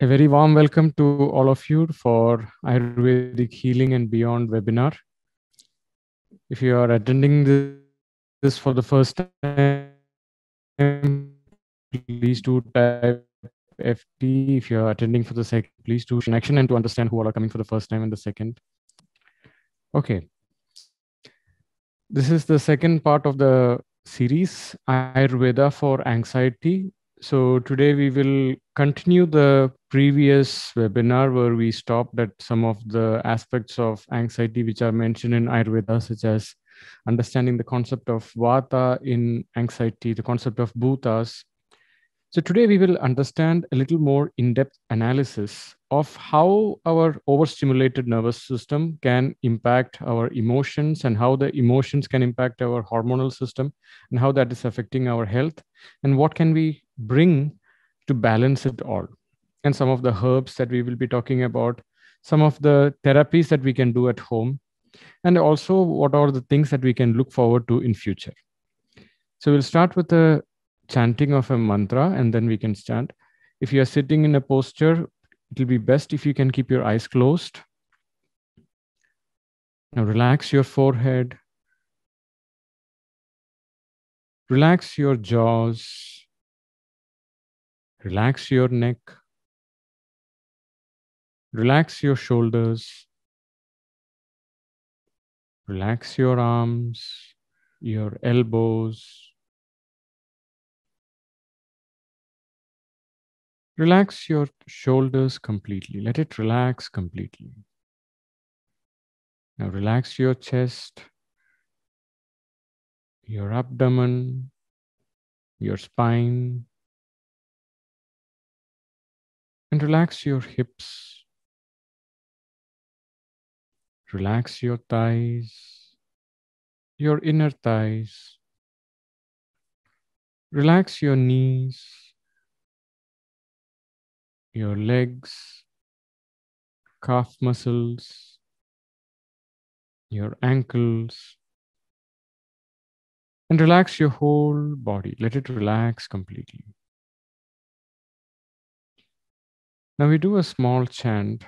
A very warm welcome to all of you for Ayurvedic Healing and Beyond webinar. If you are attending this for the first time, please do type FT. If you are attending for the second, please do connection and to understand who all are coming for the first time and the second. Okay. This is the second part of the series Ayurveda for Anxiety so today we will continue the previous webinar where we stopped at some of the aspects of anxiety which are mentioned in Ayurveda, such as understanding the concept of vata in anxiety, the concept of bhutas. So today we will understand a little more in-depth analysis of how our overstimulated nervous system can impact our emotions and how the emotions can impact our hormonal system and how that is affecting our health and what can we bring to balance it all. And some of the herbs that we will be talking about some of the therapies that we can do at home and also what are the things that we can look forward to in future. So we'll start with the chanting of a mantra and then we can chant. if you are sitting in a posture it'll be best if you can keep your eyes closed now relax your forehead relax your jaws Relax your neck. Relax your shoulders. Relax your arms, your elbows. Relax your shoulders completely. Let it relax completely. Now relax your chest, your abdomen, your spine, and relax your hips. Relax your thighs, your inner thighs. Relax your knees, your legs, calf muscles, your ankles, and relax your whole body. Let it relax completely. Now we do a small chant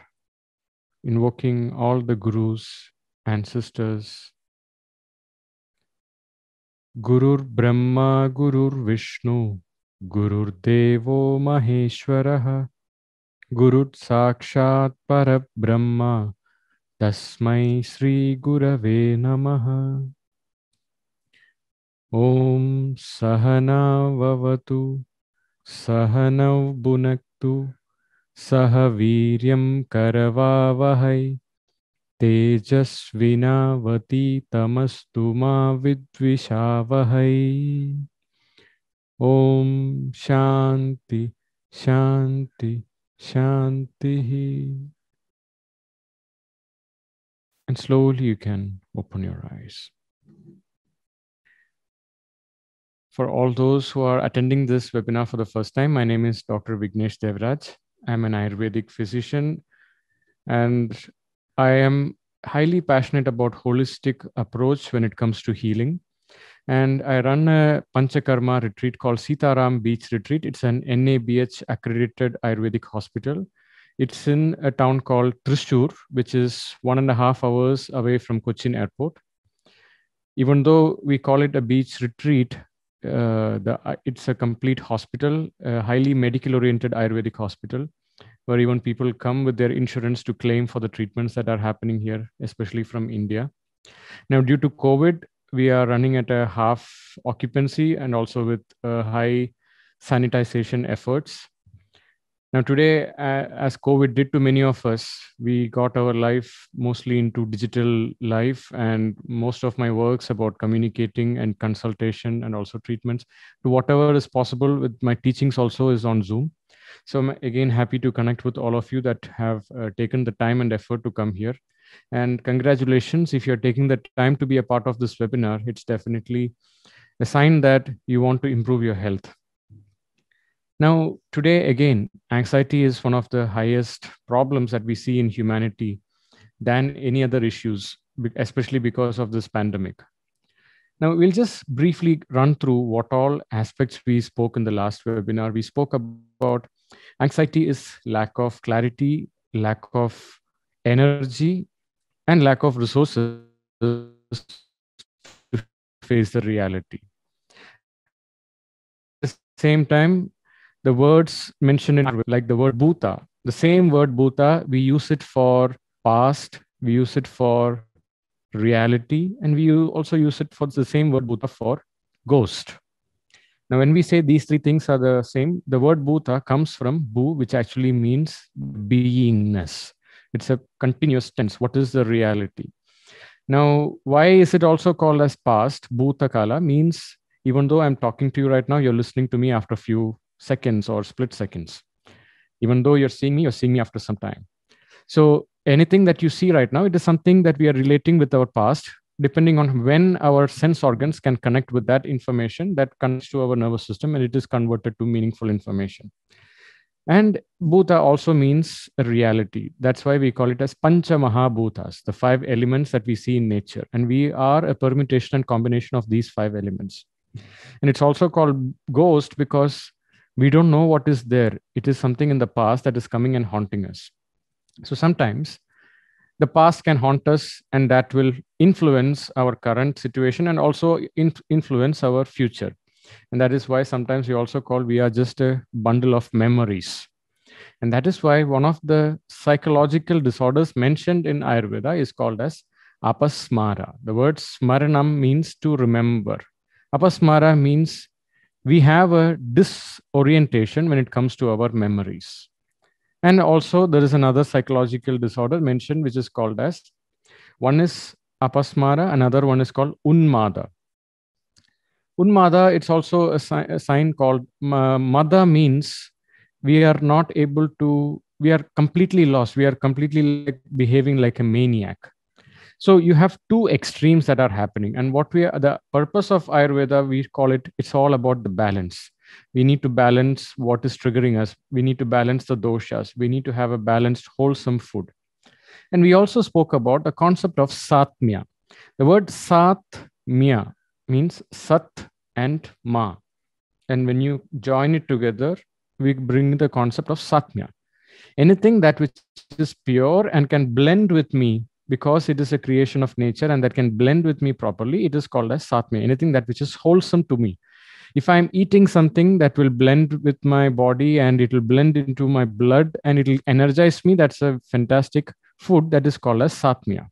invoking all the gurus, ancestors. Gurur Brahma, Gurur Vishnu, Gurur Devo Maheshwaraha, गुरुत्साक्षात् परब्रह्म। तस्मै श्रीगुरवे नमः। ॐ सहनावतु सहनौ भुनक्तु सह वीर्यं करवावहै। तेजस्विनावतीतमस्तु मा विद्विषावहै। ॐ शान्ति शान्ति। Shanti. And slowly you can open your eyes. For all those who are attending this webinar for the first time, my name is Dr. Vignesh Devraj. I'm an Ayurvedic physician and I am highly passionate about holistic approach when it comes to healing. And I run a Panchakarma retreat called Sitaram Beach Retreat. It's an NABH accredited Ayurvedic hospital. It's in a town called Thrissur, which is one and a half hours away from Cochin Airport. Even though we call it a beach retreat, uh, the uh, it's a complete hospital, a highly medical oriented Ayurvedic hospital, where even people come with their insurance to claim for the treatments that are happening here, especially from India. Now, due to COVID, we are running at a half occupancy and also with uh, high sanitization efforts. Now, today, uh, as COVID did to many of us, we got our life mostly into digital life, and most of my works about communicating and consultation and also treatments to whatever is possible with my teachings also is on Zoom. So, I'm again happy to connect with all of you that have uh, taken the time and effort to come here. And congratulations if you're taking the time to be a part of this webinar. It's definitely a sign that you want to improve your health now, today, again, anxiety is one of the highest problems that we see in humanity than any other issues, especially because of this pandemic. Now, we'll just briefly run through what all aspects we spoke in the last webinar. We spoke about Anxiety is lack of clarity, lack of energy, and lack of resources to face the reality. At the same time, the words mentioned in like the word bhuta, the same word bhuta, we use it for past, we use it for reality, and we also use it for the same word bhuta for ghost. Now, when we say these three things are the same, the word bhuta comes from bhu, which actually means beingness. It's a continuous tense. What is the reality? Now, why is it also called as past? Bhuta kala means even though I'm talking to you right now, you're listening to me after a few seconds or split seconds. Even though you're seeing me, you're seeing me after some time. So anything that you see right now, it is something that we are relating with our past, depending on when our sense organs can connect with that information that comes to our nervous system and it is converted to meaningful information. And Bhuta also means a reality. That's why we call it as Pancha Mahabhutas, the five elements that we see in nature. And we are a permutation and combination of these five elements. And it's also called ghost because we don't know what is there. It is something in the past that is coming and haunting us. So sometimes the past can haunt us and that will influence our current situation and also in- influence our future and that is why sometimes we also call we are just a bundle of memories. And that is why one of the psychological disorders mentioned in ayurveda is called as apasmara. The word smaranam means to remember. Apasmara means we have a disorientation when it comes to our memories. And also, there is another psychological disorder mentioned, which is called as one is apasmara, another one is called unmada. Unmada, it's also a, si- a sign called uh, mada means we are not able to, we are completely lost. We are completely like behaving like a maniac. So you have two extremes that are happening. And what we are, the purpose of Ayurveda, we call it, it's all about the balance we need to balance what is triggering us we need to balance the doshas we need to have a balanced wholesome food and we also spoke about the concept of satmya the word satmya means sat and ma. And when you join it together we bring the concept of satmya anything that which is pure and can blend with me because it is a creation of nature and that can blend with me properly it is called as satmya anything that which is wholesome to me. If i'm eating something that will blend with my body and it will blend into my blood and it will energize me that's a fantastic food that is called as satmya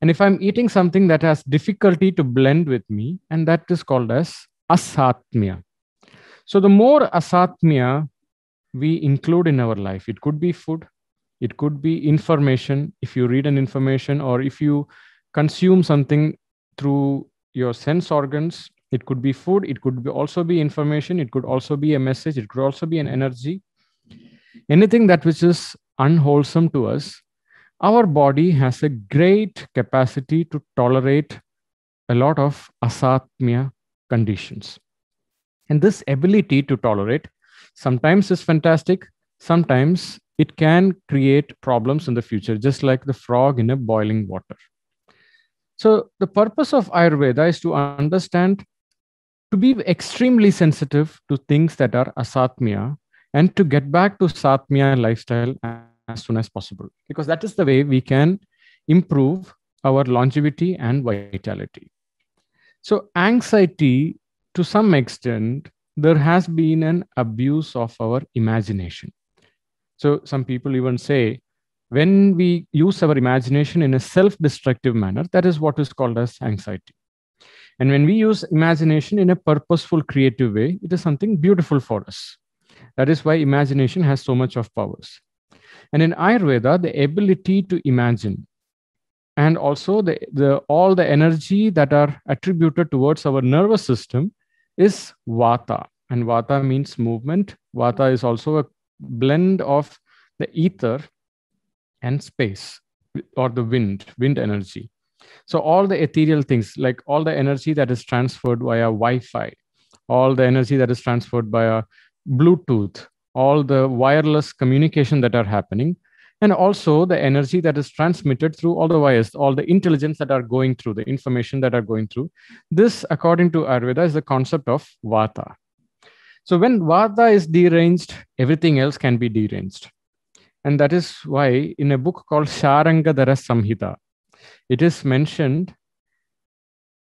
and if i'm eating something that has difficulty to blend with me and that is called as asatmya. So the more asatmya we include in our life it could be food it could be information if you read an information or if you consume something through your sense organs it could be food it could be also be information it could also be a message it could also be an energy. Anything that which is unwholesome to us our body has a great capacity to tolerate a lot of asatmya conditions. And this ability to tolerate sometimes is fantastic. Sometimes it can create problems in the future just like the frog in a boiling water. So the purpose of ayurveda is to understand to be extremely sensitive to things that are asatmya and to get back to satmya lifestyle as soon as possible because that is the way we can improve our longevity and vitality so anxiety to some extent there has been an abuse of our imagination so some people even say when we use our imagination in a self destructive manner that is what is called as anxiety and when we use imagination in a purposeful, creative way, it is something beautiful for us. That is why imagination has so much of powers. And in Ayurveda, the ability to imagine and also the, the all the energy that are attributed towards our nervous system is vata. And vata means movement. Vata is also a blend of the ether and space or the wind, wind energy. So all the ethereal things, like all the energy that is transferred via Wi-Fi, all the energy that is transferred via Bluetooth, all the wireless communication that are happening, and also the energy that is transmitted through all the wires, all the intelligence that are going through, the information that are going through. This, according to Ayurveda, is the concept of Vata. So when Vata is deranged, everything else can be deranged. And that is why in a book called Sharangadhara Samhita, it is mentioned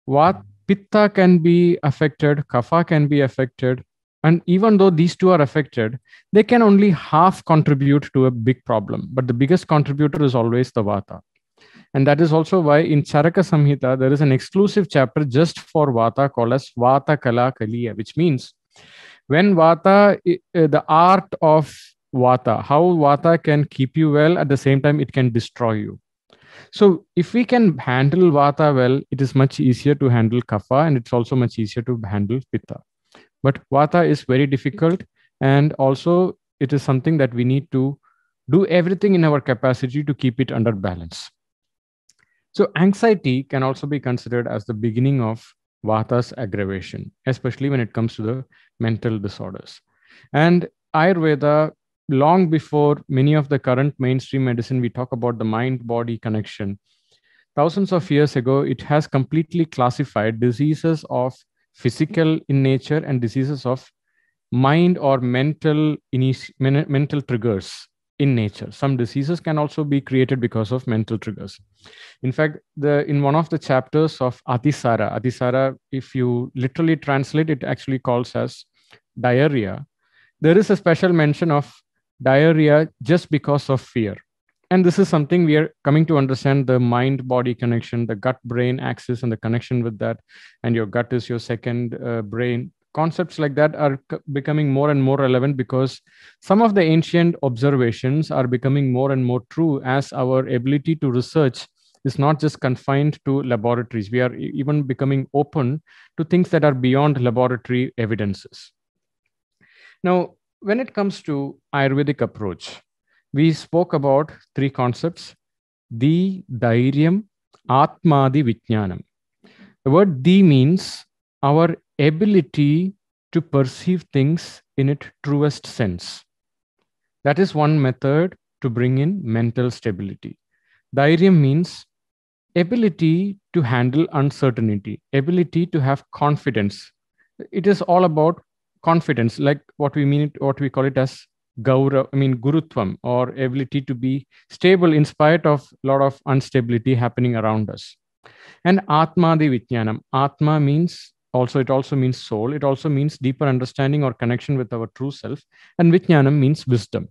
what Pitta can be affected, Kapha can be affected. And even though these two are affected, they can only half contribute to a big problem. But the biggest contributor is always the Vata. And that is also why in Charaka Samhita, there is an exclusive chapter just for Vata called as Vata Kala Kaliya, which means when Vata, uh, the art of Vata, how Vata can keep you well, at the same time, it can destroy you. So if we can handle Vata well, it is much easier to handle Kapha and it's also much easier to handle Pitta. But Vata is very difficult and also it is something that we need to do everything in our capacity to keep it under balance. So anxiety can also be considered as the beginning of Vata's aggravation, especially when it comes to the mental disorders. And Ayurveda long before many of the current mainstream medicine, we talk about the mind body connection. Thousands of years ago, it has completely classified diseases of physical in nature and diseases of mind or mental mental triggers in nature. Some diseases can also be created because of mental triggers. In fact the in one of the chapters of atisara atisara if you literally translate it actually calls as diarrhea. There is a special mention of diarrhea just because of fear. And this is something we are coming to understand the mind body connection, the gut brain axis, and the connection with that. And your gut is your second uh, brain. Concepts like that are c- becoming more and more relevant because some of the ancient observations are becoming more and more true as our ability to research is not just confined to laboratories. We are even becoming open to things that are beyond laboratory evidences. Now, when it comes to Ayurvedic approach, we spoke about three concepts dhi, Dhairyam, Atmadi, Vijnanam. The word dhi means our ability to perceive things in its truest sense. That is one method to bring in mental stability. Dhairyam means ability to handle uncertainty, ability to have confidence. It is all about confidence, like what we mean, it, what we call it as gaura, I mean gurutvam, or ability to be stable in spite of a lot of instability happening around us. And atma di vijnanam. Atma means also it also means soul. It also means deeper understanding or connection with our true self. And vijnanam means wisdom.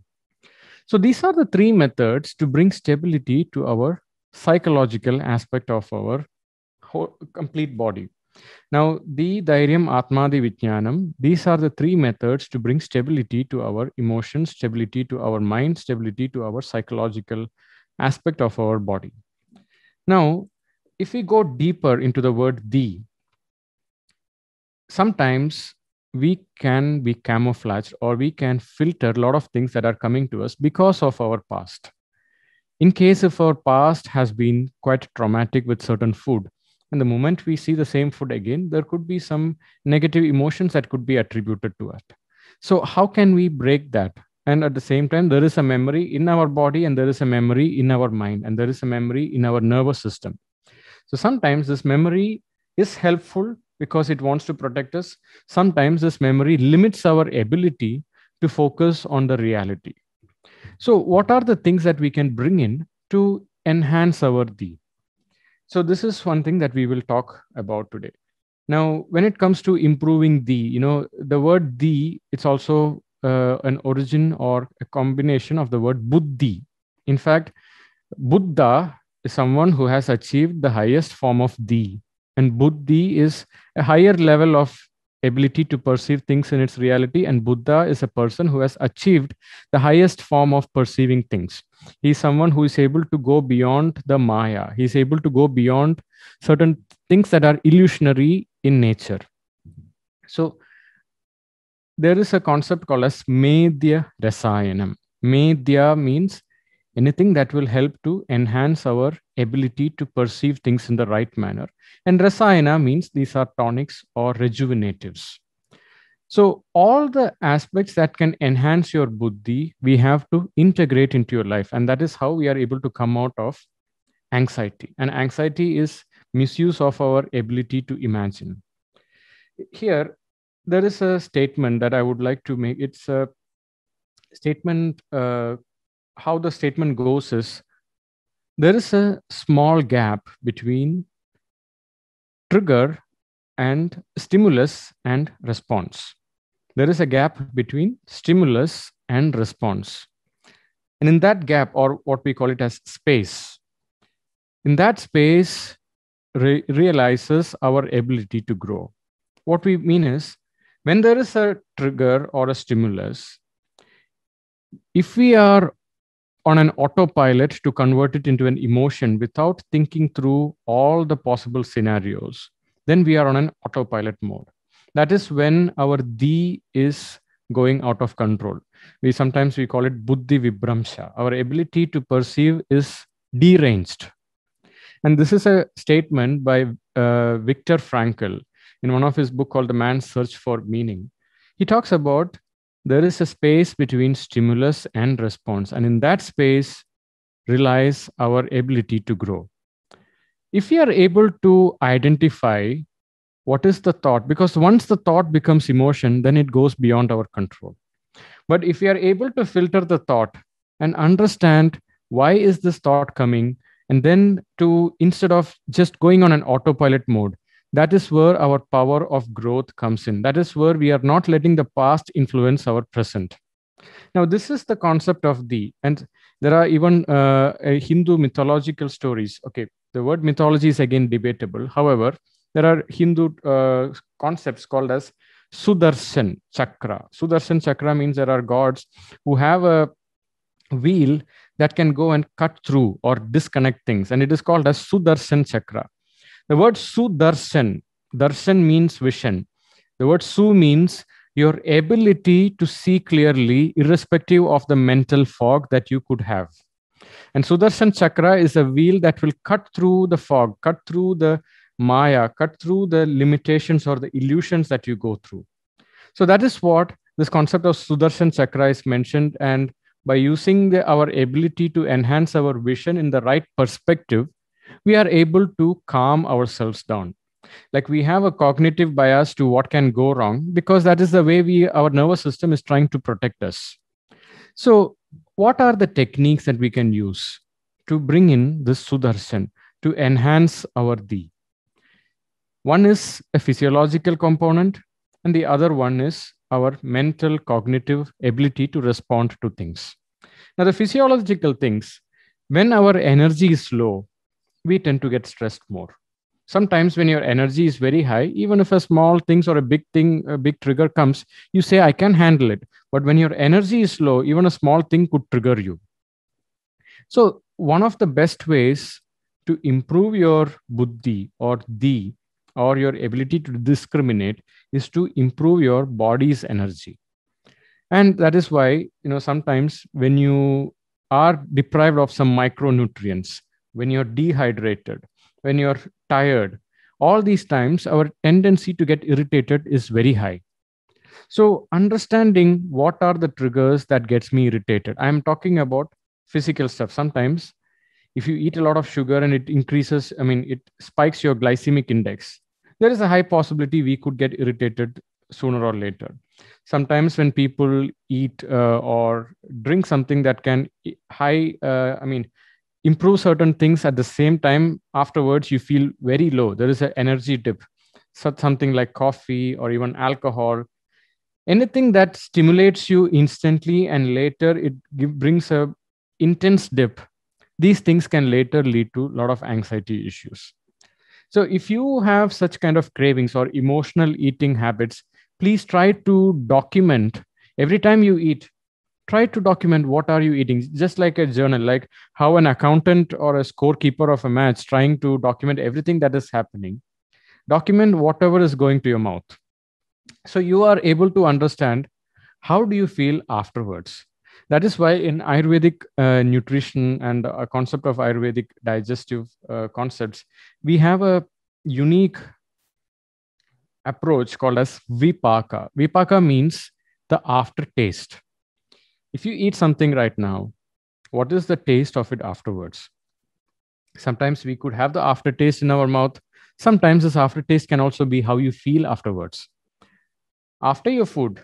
So these are the three methods to bring stability to our psychological aspect of our whole, complete body. Now, dhi Dhairyam, Atma, Vijnanam, these are the three methods to bring stability to our emotions, stability to our mind, stability to our psychological aspect of our body. Now, if we go deeper into the word dhi, sometimes we can be camouflaged or we can filter a lot of things that are coming to us because of our past. In case if our past has been quite traumatic with certain food, and the moment we see the same food again, there could be some negative emotions that could be attributed to it. So, how can we break that? And at the same time, there is a memory in our body, and there is a memory in our mind, and there is a memory in our nervous system. So, sometimes this memory is helpful because it wants to protect us. Sometimes this memory limits our ability to focus on the reality. So, what are the things that we can bring in to enhance our dhi? So this is one thing that we will talk about today. Now, when it comes to improving dhi, you know, the word dhi, it's also uh, an origin or a combination of the word buddhi. In fact, Buddha is someone who has achieved the highest form of dhi, and buddhi is a higher level of ability to perceive things in its reality. And Buddha is a person who has achieved the highest form of perceiving things. He's someone who is able to go beyond the Maya. He's able to go beyond certain things that are illusionary in nature. So there is a concept called as Medhya Rasayanam. Medhya means anything that will help to enhance our ability to perceive things in the right manner. And Rasayana means these are tonics or rejuvenatives. So, all the aspects that can enhance your buddhi, we have to integrate into your life. And that is how we are able to come out of anxiety. And anxiety is misuse of our ability to imagine. Here, there is a statement that I would like to make. It's a statement. Uh, how the statement goes is there is a small gap between trigger and stimulus and response. There is a gap between stimulus and response. And in that gap, or what we call it as space, in that space re- realizes our ability to grow. What we mean is when there is a trigger or a stimulus, if we are on an autopilot to convert it into an emotion without thinking through all the possible scenarios, then we are on an autopilot mode. That is when our dhi is going out of control. We sometimes we call it buddhi vibramsha. Our ability to perceive is deranged. And this is a statement by uh, Viktor Frankl in one of his book called The Man's Search for Meaning. He talks about there is a space between stimulus and response. And in that space relies our ability to grow. If we are able to identify what is the thought, because once the thought becomes emotion, then it goes beyond our control. But if we are able to filter the thought and understand why is this thought coming, and then to instead of just going on an autopilot mode, that is where our power of growth comes in. That is where we are not letting the past influence our present. Now, this is the concept of dhi, and there are even uh, Hindu mythological stories. Okay, the word mythology is again debatable. However, there are Hindu uh, concepts called as Sudarshan Chakra. Sudarshan Chakra means there are gods who have a wheel that can go and cut through or disconnect things, and it is called as Sudarshan Chakra. The word Sudarshan, darshan means vision. The word Su means your ability to see clearly, irrespective of the mental fog that you could have. And Sudarshan Chakra is a wheel that will cut through the fog, cut through the Maya, cut through the limitations or the illusions that you go through. So that is what this concept of Sudarshan Chakra is mentioned. And by using dhi, our ability to enhance our vision in the right perspective, we are able to calm ourselves down. Like we have a cognitive bias to what can go wrong because that is the way we our nervous system is trying to protect us. So what are the techniques that we can use to bring in this sudarshan to enhance our di one is a physiological component and the other one is our mental cognitive ability to respond to things. Now the physiological things when our energy is low we tend to get stressed more. Sometimes when your energy is very high even if a small things or a big thing a big trigger comes you say i can handle it. But when your energy is low even a small thing could trigger you. So one of the best ways to improve your buddhi or di or your ability to discriminate is to improve your body's energy. And that is why you know sometimes when you are deprived of some micronutrients when you're dehydrated, when you're tired, all these times our tendency to get irritated is very high. So understanding what are the triggers that gets me irritated. I'm talking about physical stuff. Sometimes if you eat a lot of sugar and it increases, I mean, it spikes your glycemic index, there is a high possibility we could get irritated sooner or later. Sometimes when people eat uh, or drink something that can high, uh, I mean, improve certain things at the same time afterwards you feel very low. There is an energy dip. Such something like coffee or even alcohol. Anything that stimulates you instantly and later it give, brings a intense dip. These things can later lead to a lot of anxiety issues. So if you have such kind of cravings or emotional eating habits please try to document. Every time you eat try to document what are you eating. Just like a journal like how an accountant or a scorekeeper of a match trying to document everything that is happening. Document whatever is going to your mouth. So you are able to understand how do you feel afterwards. That is why in ayurvedic uh, nutrition and a concept of ayurvedic digestive uh, concepts we have a unique approach called as vipaka. Vipaka means the aftertaste if you eat something right now, what is the taste of it afterwards? Sometimes we could have the aftertaste in our mouth. Sometimes this aftertaste can also be how you feel afterwards. after your food,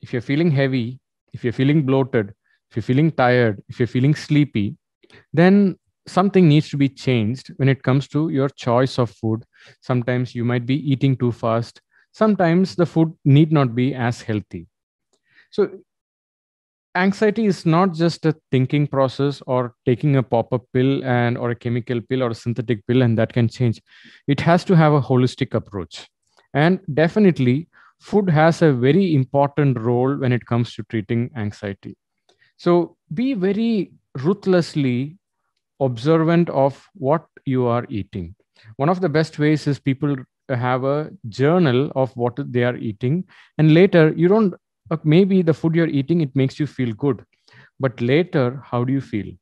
if you're feeling heavy, if you're feeling bloated, if you're feeling tired, if you're feeling sleepy, then something needs to be changed when it comes to your choice of food. Sometimes you might be eating too fast. Sometimes the food need not be as healthy. So, anxiety is not just a thinking process or taking a pop-up pill and or a chemical pill or a synthetic pill and that can change. It has to have a holistic approach. And definitely food has a very important role when it comes to treating anxiety. So be very ruthlessly observant of what you are eating. One of the best ways is people have a journal of what they are eating. And later you don't maybe the food you're eating it makes you feel good but later how do you feel?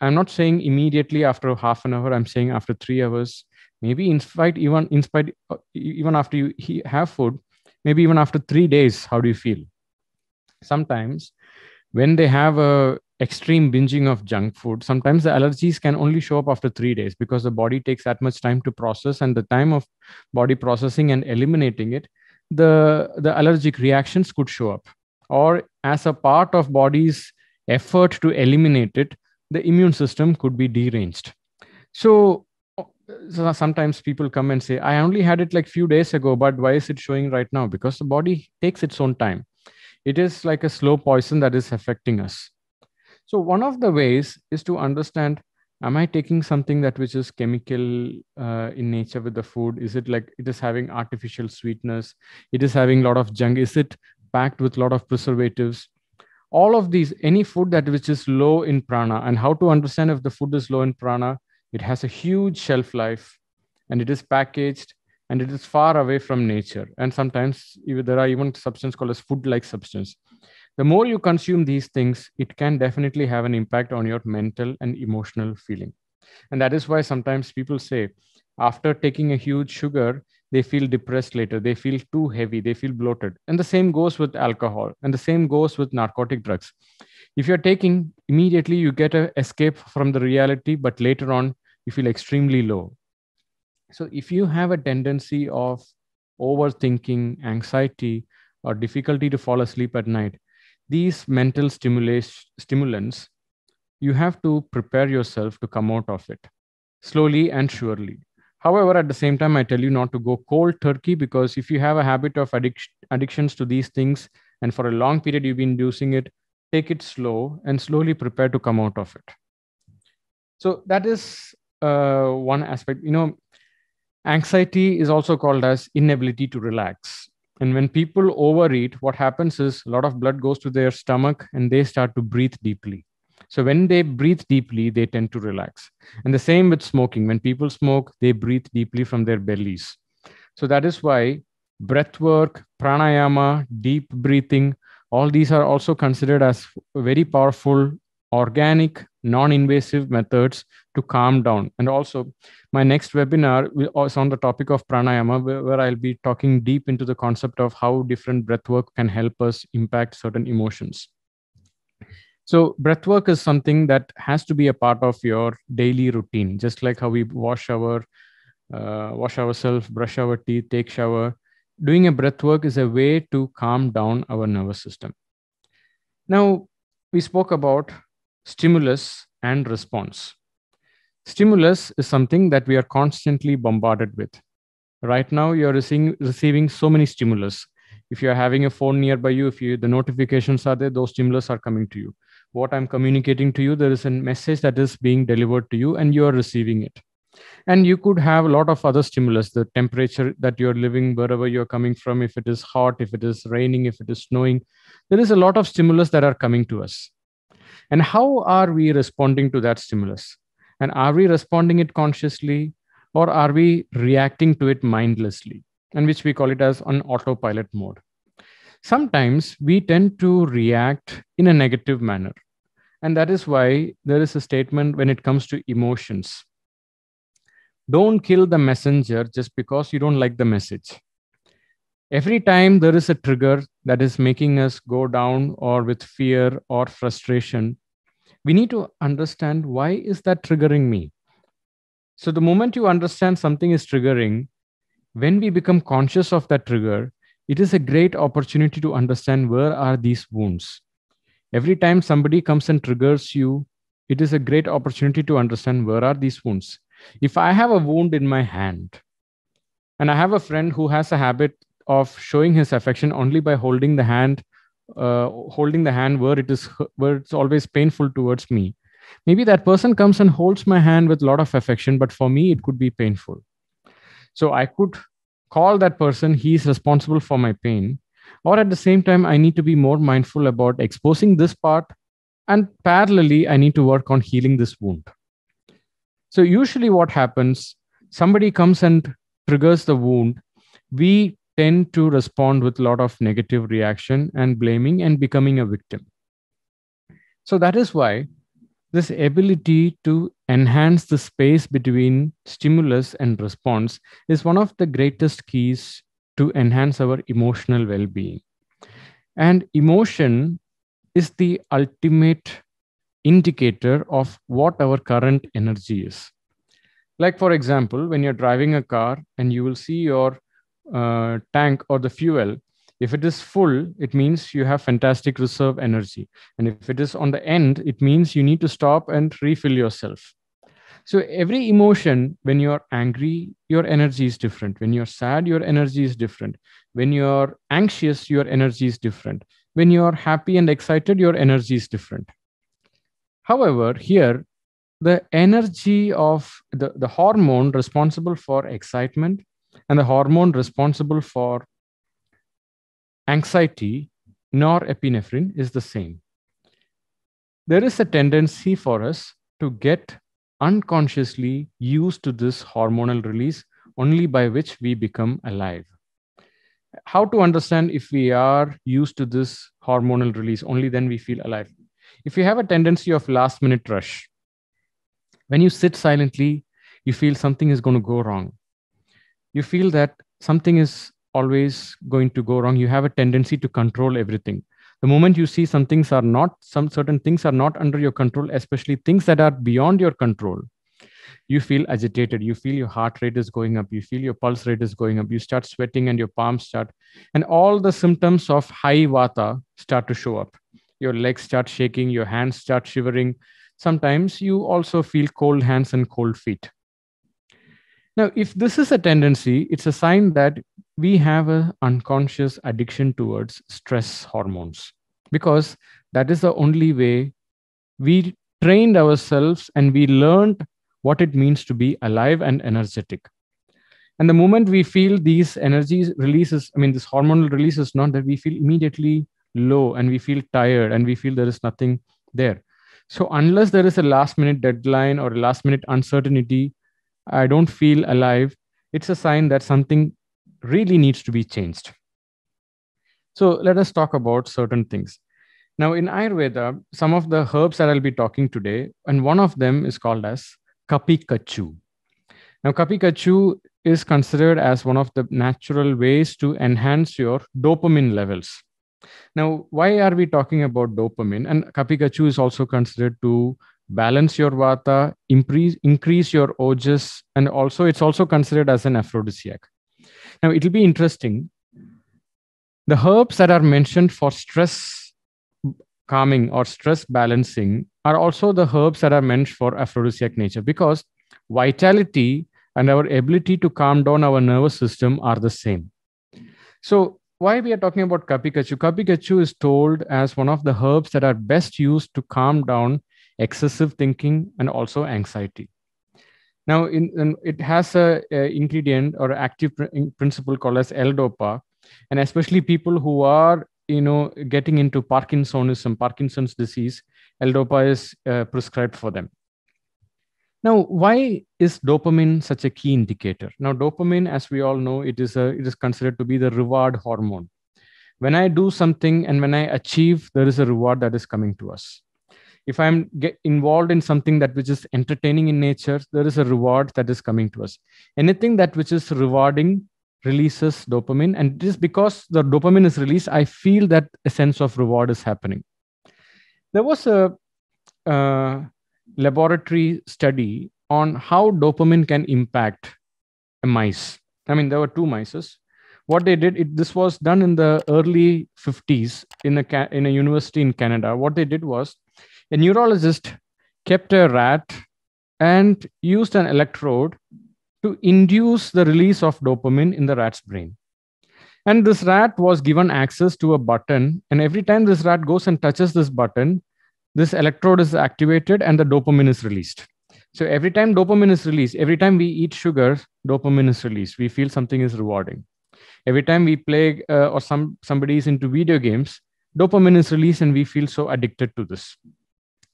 I'm not saying immediately after half an hour i'm saying after 3 hours maybe in spite even in spite uh, even after you have food maybe even after 3 days how do you feel? Sometimes when they have a extreme binging of junk food sometimes the allergies can only show up after 3 days because the body takes that much time to process and the time of body processing and eliminating it the the allergic reactions could show up. Or as a part of body's effort to eliminate it the immune system could be deranged. So, so sometimes people come and say i only had it like few days ago but why is it showing right now? Because the body takes its own time. It is like a slow poison that is affecting us. So one of the ways is to understand am i taking something that which is chemical uh, in nature with the food? Is it like it is having artificial sweetness? It is having a lot of junk? Is it packed with a lot of preservatives? All of these any food that which is low in prana and how to understand if the food is low in prana it has a huge shelf life and it is packaged and it is far away from nature. And sometimes there are even substances called as food like substance the more you consume these things it can definitely have an impact on your mental and emotional feeling. And that is why sometimes people say after taking a huge sugar they feel depressed later they feel too heavy they feel bloated. And the same goes with alcohol and the same goes with narcotic drugs. If you're taking immediately you get a escape from the reality but later on you feel extremely low. So if you have a tendency of overthinking anxiety or difficulty to fall asleep at night these mental stimulants, you have to prepare yourself to come out of it slowly and surely. However, at the same time, I tell you not to go cold turkey because if you have a habit of addic- addictions to these things and for a long period you've been using it, take it slow and slowly prepare to come out of it. So that is uh, one aspect. You know, anxiety is also called as inability to relax and when people overeat, what happens is a lot of blood goes to their stomach and they start to breathe deeply. So when they breathe deeply, they tend to relax. And the same with smoking. When people smoke, they breathe deeply from their bellies. So that is why breath work, pranayama, deep breathing, all these are also considered as very powerful organic, non invasive methods to calm down. And also, my next webinar is on the topic of pranayama, where, I'll be talking deep into the concept of how different breathwork can help us impact certain emotions. So, breathwork is something that has to be a part of your daily routine, just like how we wash our uh, wash ourselves, brush our teeth, take shower. Doing a breathwork is a way to calm down our nervous system. Now, we spoke about stimulus and response. Stimulus is something that we are constantly bombarded with. Right now, you're receiving, receiving so many stimulus. If you're having a phone nearby you, if you, the notifications are there, those stimulus are coming to you. What I'm communicating to you, there is a message that is being delivered to you, and you are receiving it. And you could have a lot of other stimulus, the temperature that you're living, wherever you're coming from, if it is hot, if it is raining, if it is snowing. There is a lot of stimulus that are coming to us and how are we responding to that stimulus? And are we responding it consciously or are we reacting to it mindlessly? And which we call it as an autopilot mode. Sometimes we tend to react in a negative manner. And that is why there is a statement when it comes to emotions. Don't kill the messenger just because you don't like the message every time there is a trigger that is making us go down or with fear or frustration we need to understand why is that triggering me so the moment you understand something is triggering when we become conscious of that trigger it is a great opportunity to understand where are these wounds. Every time somebody comes and triggers you, it is a great opportunity to understand where are these wounds. If I have a wound in my hand, and I have a friend who has a habit of showing his affection only by holding the hand, uh, holding the hand where it is where it's always painful towards me. Maybe that person comes and holds my hand with a lot of affection, but for me it could be painful. So I could call that person, he's responsible for my pain. Or at the same time, I need to be more mindful about exposing this part. And parallelly, I need to work on healing this wound. So, usually, what happens somebody comes and triggers the wound. We tend to respond with a lot of negative reaction and blaming and becoming a victim. So, that is why this ability to enhance the space between stimulus and response is one of the greatest keys to enhance our emotional well being. And emotion is the ultimate indicator of what our current energy is. Like, for example, when you're driving a car and you will see your uh, tank or the fuel, if it is full, it means you have fantastic reserve energy. And if it is on the end, it means you need to stop and refill yourself. So every emotion, when you're angry, your energy is different. When you're sad, your energy is different. When you're anxious, your energy is different. When you're happy and excited, your energy is different. However, here, the energy of the, the hormone responsible for excitement and the hormone responsible for anxiety, norepinephrine, is the same. There is a tendency for us to get unconsciously used to this hormonal release only by which we become alive. How to understand if we are used to this hormonal release, only then we feel alive. If you have a tendency of last minute rush, when you sit silently, you feel something is going to go wrong. You feel that something is always going to go wrong. You have a tendency to control everything. The moment you see some things are not some certain things are not under your control especially things that are beyond your control you feel agitated. You feel your heart rate is going up. You feel your pulse rate is going up. You start sweating and your palms start and all the symptoms of high vata start to show up. Your legs start shaking. Your hands start shivering. Sometimes you also feel cold hands and cold feet now, if this is a tendency, it's a sign that we have an unconscious addiction towards stress hormones because that is the only way we trained ourselves and we learned what it means to be alive and energetic. And the moment we feel these energies releases, I mean, this hormonal release is not that we feel immediately low and we feel tired and we feel there is nothing there. So, unless there is a last minute deadline or a last minute uncertainty, I don't feel alive, it's a sign that something really needs to be changed. So let us talk about certain things. Now, in Ayurveda, some of the herbs that I'll be talking today, and one of them is called as Kapikachu. Now, Kapikachu is considered as one of the natural ways to enhance your dopamine levels. Now, why are we talking about dopamine? And Kapikachu is also considered to balance your vata, increase, increase your ojas, and also it's also considered as an aphrodisiac. Now, it'll be interesting. The herbs that are mentioned for stress calming or stress balancing are also the herbs that are meant for aphrodisiac nature because vitality and our ability to calm down our nervous system are the same. So, why we are talking about kapikachu? Kapikachu is told as one of the herbs that are best used to calm down excessive thinking, and also anxiety. Now, in, in it has a, a, ingredient or active pr- principle called as L-DOPA, and especially people who are you know getting into Parkinsonism, Parkinson's disease, L-DOPA is uh, prescribed for them. Now, why is dopamine such a key indicator? Now, dopamine, as we all know, it is a it is considered to be the reward hormone. When I do something and when I achieve, there is a reward that is coming to us if i'm get involved in something that which is entertaining in nature there is a reward that is coming to us. Anything that which is rewarding releases dopamine and just because the dopamine is released i feel that a sense of reward is happening. There was a, a laboratory study on how dopamine can impact a mice. I mean there were two mice what they did it, this was done in the early 50s in a in a university in canada. What they did was a neurologist kept a rat and used an electrode to induce the release of dopamine in the rat's brain. And this rat was given access to a button and every time this rat goes and touches this button this electrode is activated and the dopamine is released. So every time dopamine is released every time we eat sugar dopamine is released. We feel something is rewarding. Every time we play uh, or some somebody is into video games dopamine is released and we feel so addicted to this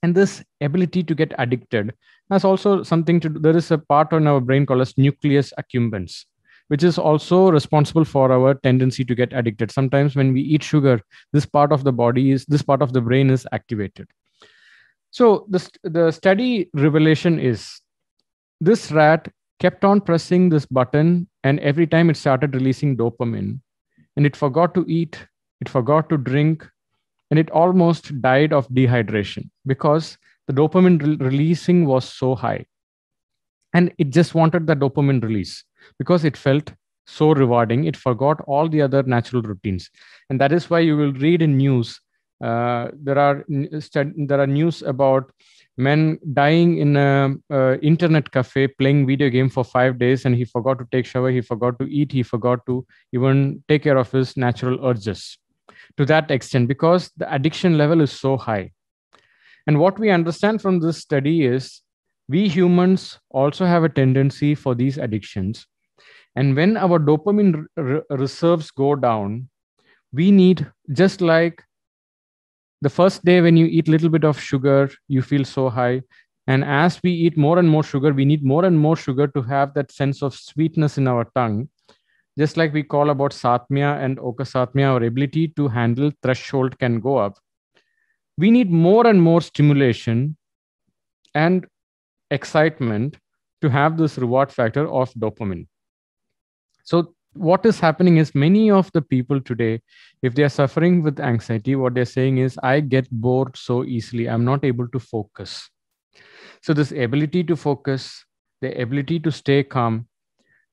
and this ability to get addicted. Has also something to do there is a part on our brain called as nucleus accumbens which is also responsible for our tendency to get addicted. Sometimes when we eat sugar this part of the body is this part of the brain is activated. So the, the study revelation is this rat kept on pressing this button and every time it started releasing dopamine and it forgot to eat it forgot to drink and it almost died of dehydration because the dopamine re- releasing was so high. And it just wanted the dopamine release because it felt so rewarding. It forgot all the other natural routines. And that is why you will read in news uh, there are there are news about men dying in a internet cafe playing video game for five days and he forgot to take shower he forgot to eat he forgot to even take care of his natural urges to that extent because the addiction level is so high. And what we understand from this study is we humans also have a tendency for these addictions. And when our dopamine re- reserves go down, we need, just like the first day when you eat a little bit of sugar, you feel so high. And as we eat more and more sugar, we need more and more sugar to have that sense of sweetness in our tongue just like we call about satmya and okasatmya, our ability to handle threshold can go up. We need more and more stimulation and excitement to have this reward factor of dopamine. So, what is happening is many of the people today, if they are suffering with anxiety, what they're saying is, I get bored so easily, I'm not able to focus. So, this ability to focus, the ability to stay calm,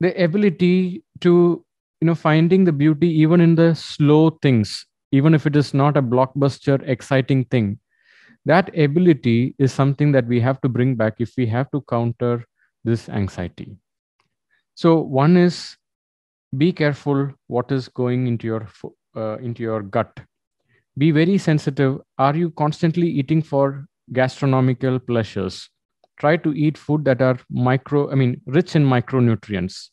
the ability to you know finding the beauty even in the slow things even if it is not a blockbuster exciting thing that ability is something that we have to bring back if we have to counter this anxiety. So one is be careful what is going into your uh, into your gut. Be very sensitive. Are you constantly eating for gastronomical pleasures try to eat food that are micro i mean rich in micronutrients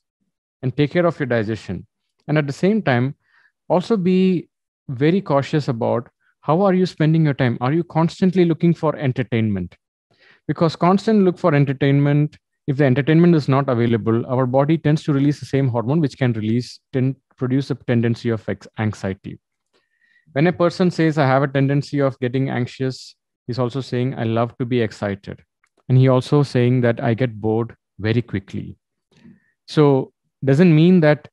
and take care of your digestion. And at the same time also be very cautious about how are you spending your time? Are you constantly looking for entertainment? Because constant look for entertainment if the entertainment is not available our body tends to release the same hormone which can release tend, produce a tendency of anxiety. When a person says i have a tendency of getting anxious he's also saying i love to be excited and he also saying that i get bored very quickly so doesn't mean that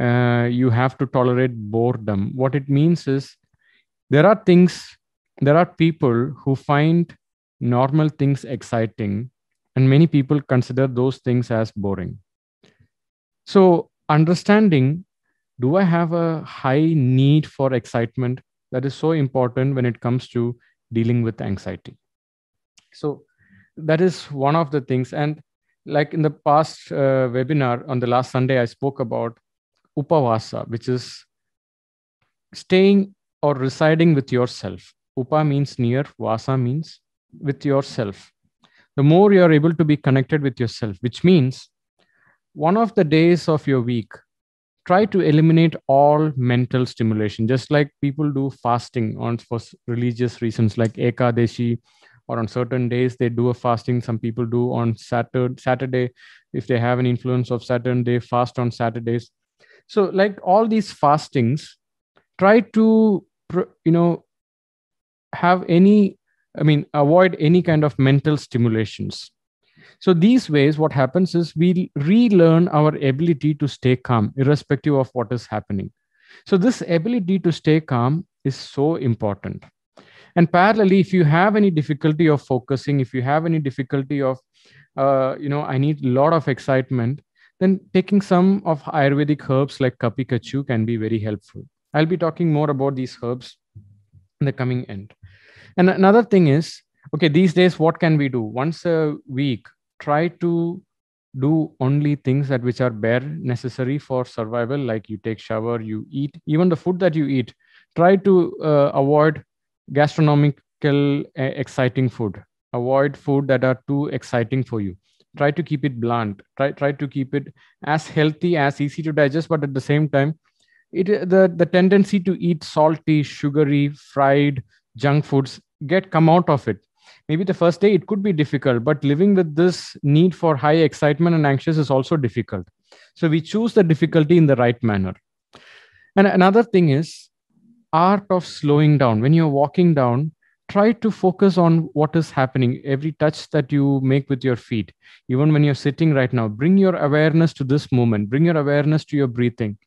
uh, you have to tolerate boredom. What it means is there are things, there are people who find normal things exciting, and many people consider those things as boring. So, understanding do I have a high need for excitement? That is so important when it comes to dealing with anxiety. So, that is one of the things. And like in the past uh, webinar on the last Sunday, I spoke about upavasa, which is staying or residing with yourself. Upa means near, vasa means with yourself. The more you are able to be connected with yourself, which means one of the days of your week, try to eliminate all mental stimulation, just like people do fasting on for religious reasons, like Ekadashi, or on certain days they do a fasting. Some people do on Saturday. Saturday, if they have an influence of Saturn, they fast on Saturdays so like all these fastings try to you know have any i mean avoid any kind of mental stimulations so these ways what happens is we relearn our ability to stay calm irrespective of what is happening so this ability to stay calm is so important and parallelly if you have any difficulty of focusing if you have any difficulty of uh, you know i need a lot of excitement then taking some of Ayurvedic herbs like Kapikachu can be very helpful. I'll be talking more about these herbs in the coming end. And another thing is, okay, these days, what can we do? Once a week, try to do only things that which are bare necessary for survival like you take shower you eat even the food that you eat try to uh, avoid gastronomical uh, exciting food. Avoid food that are too exciting for you. Try to keep it blunt try try to keep it as healthy as easy to digest but at the same time it the the tendency to eat salty sugary fried junk foods get come out of it. Maybe the first day it could be difficult but living with this need for high excitement and anxious is also difficult. So we choose the difficulty in the right manner. And another thing is art of slowing down. When you're walking down try to focus on what is happening every touch that you make with your feet. Even when you're sitting right now bring your awareness to this moment. Bring your awareness to your breathing.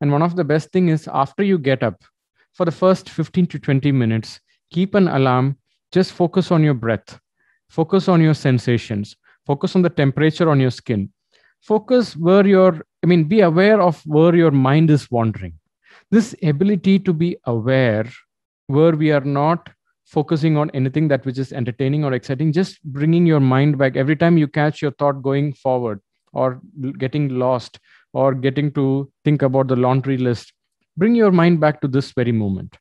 And one of the best thing is after you get up for the first 15 to 20 minutes keep an alarm. Just focus on your breath. Focus on your sensations. Focus on the temperature on your skin. Focus where your i mean be aware of where your mind is wandering this ability to be aware where we are not focusing on anything that which is entertaining or exciting just bringing your mind back. Every time you catch your thought going forward or getting lost or getting to think about the laundry list bring your mind back to this very moment.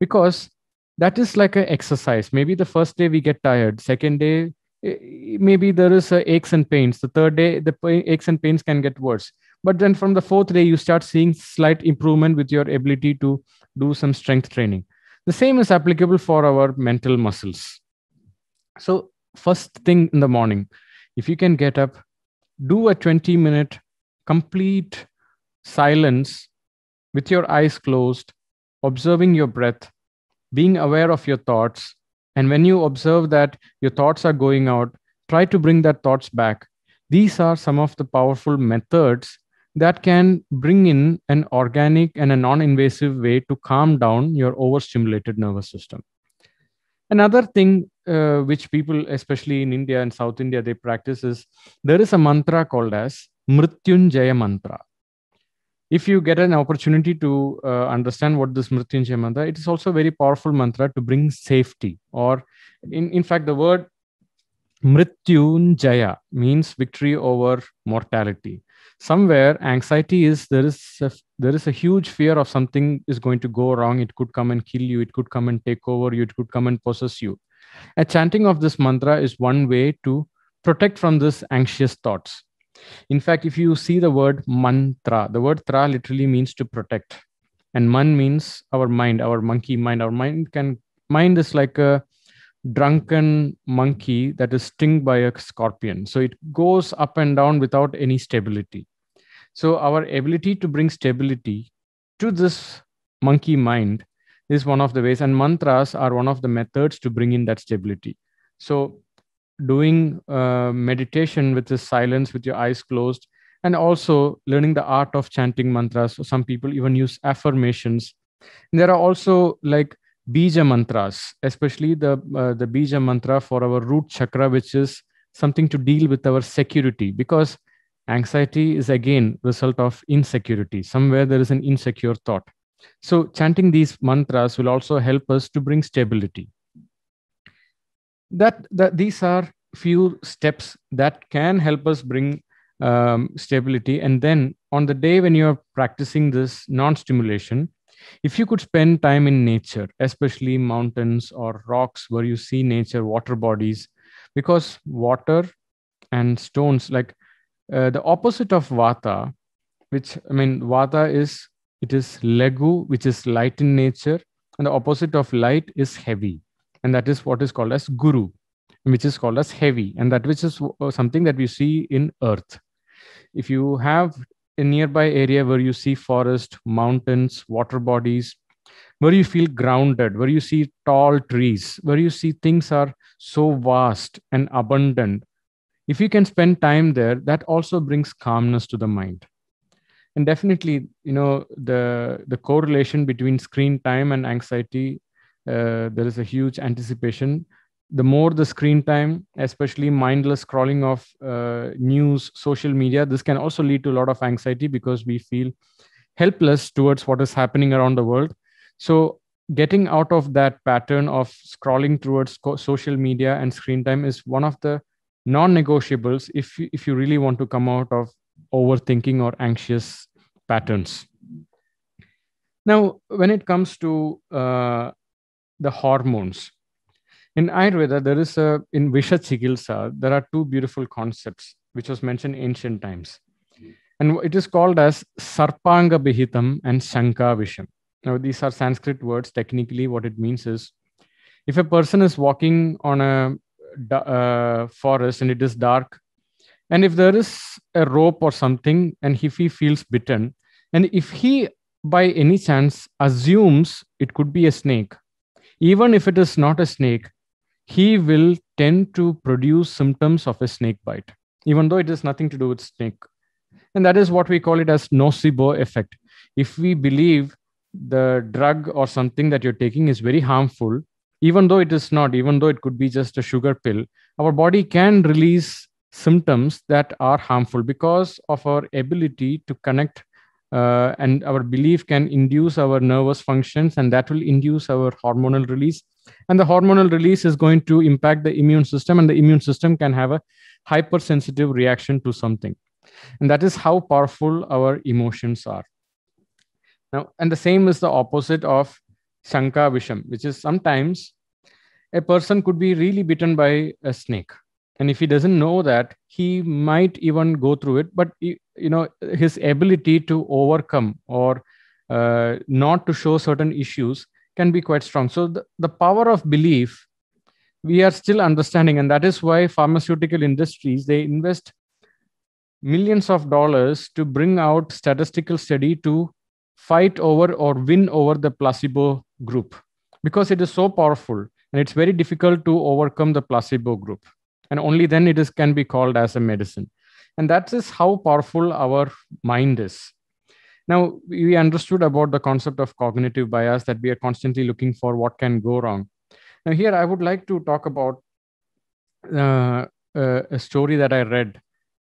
Because that is like an exercise. Maybe the first day we get tired. Second day eh, maybe there is aches and pains. The third day the aches and pains can get worse but then from the fourth day you start seeing slight improvement with your ability to do some strength training the same is applicable for our mental muscles so first thing in the morning if you can get up do a 20 minute complete silence with your eyes closed observing your breath being aware of your thoughts. And when you observe that your thoughts are going out, try to bring that thoughts back. These are some of the powerful methods that can bring in an organic and a non invasive way to calm down your overstimulated nervous system. Another thing uh, which people, especially in India and South India, they practice is there is a mantra called as Mrityunjaya mantra if you get an opportunity to uh, understand what this Mrityunjaya mantra, it is also a very powerful mantra to bring safety. Or, in, in fact, the word Mrityunjaya means victory over mortality. Somewhere, anxiety is there is a, there is a huge fear of something is going to go wrong. It could come and kill you. It could come and take over you. It could come and possess you. A chanting of this mantra is one way to protect from this anxious thoughts in fact, if you see the word mantra, the word tra literally means to protect. And man means our mind, our monkey mind. Our mind can mind is like a drunken monkey that is stung by a scorpion. So it goes up and down without any stability. So our ability to bring stability to this monkey mind is one of the ways, and mantras are one of the methods to bring in that stability. So doing uh, meditation with the silence with your eyes closed and also learning the art of chanting mantras so some people even use affirmations and there are also like bija mantras especially the uh, the bija mantra for our root chakra which is something to deal with our security because anxiety is again result of insecurity. Somewhere there is an insecure thought. So chanting these mantras will also help us to bring stability. That, that these are few steps that can help us bring um, stability. And then on the day when you're practicing this non-stimulation if you could spend time in nature especially mountains or rocks where you see nature water bodies because water and stones like uh, the opposite of vata which i mean vata is it is laghu, which is light in nature and the opposite of light is heavy and that is what is called as guru which is called as heavy and that which is uh, something that we see in earth. If you have a nearby area where you see forest mountains water bodies where you feel grounded where you see tall trees where you see things are so vast and abundant. If you can spend time there that also brings calmness to the mind. And definitely you know the the correlation between screen time and anxiety uh, there is a huge anticipation the more the screen time, especially mindless scrolling of uh, news, social media, this can also lead to a lot of anxiety because we feel helpless towards what is happening around the world. So, getting out of that pattern of scrolling towards social media and screen time is one of the non-negotiables if if you really want to come out of overthinking or anxious patterns. Now, when it comes to uh, the hormones, in Ayurveda, there is a in Visha Chikitsa, there are two beautiful concepts which was mentioned ancient times. And it is called as Sarpanga Bihitam and Shanka Visham. Now, these are Sanskrit words. Technically, what it means is if a person is walking on a uh, forest and it is dark, and if there is a rope or something, and if he feels bitten, and if he by any chance assumes it could be a snake, even if it is not a snake, he will tend to produce symptoms of a snake bite, even though it has nothing to do with snake. And that is what we call it as nocebo effect. If we believe the drug or something that you're taking is very harmful, even though it is not, even though it could be just a sugar pill, our body can release symptoms that are harmful because of our ability to connect uh, and our belief can induce our nervous functions and that will induce our hormonal release. And the hormonal release is going to impact the immune system and the immune system can have a hypersensitive reaction to something. And that is how powerful our emotions are. Now and the same is the opposite of shanka visham which is sometimes a person could be really bitten by a snake. And if he doesn't know that he might even go through it but you know his ability to overcome or uh, not to show certain issues can be quite strong. So the, the power of belief we are still understanding and that is why pharmaceutical industries they invest millions of dollars to bring out statistical study to fight over or win over the placebo group. Because it is so powerful and it's very difficult to overcome the placebo group. And only then it is can be called as a medicine and that is how powerful our mind is. Now we understood about the concept of cognitive bias that we are constantly looking for what can go wrong. Now here i would like to talk about uh, uh, a story that i read.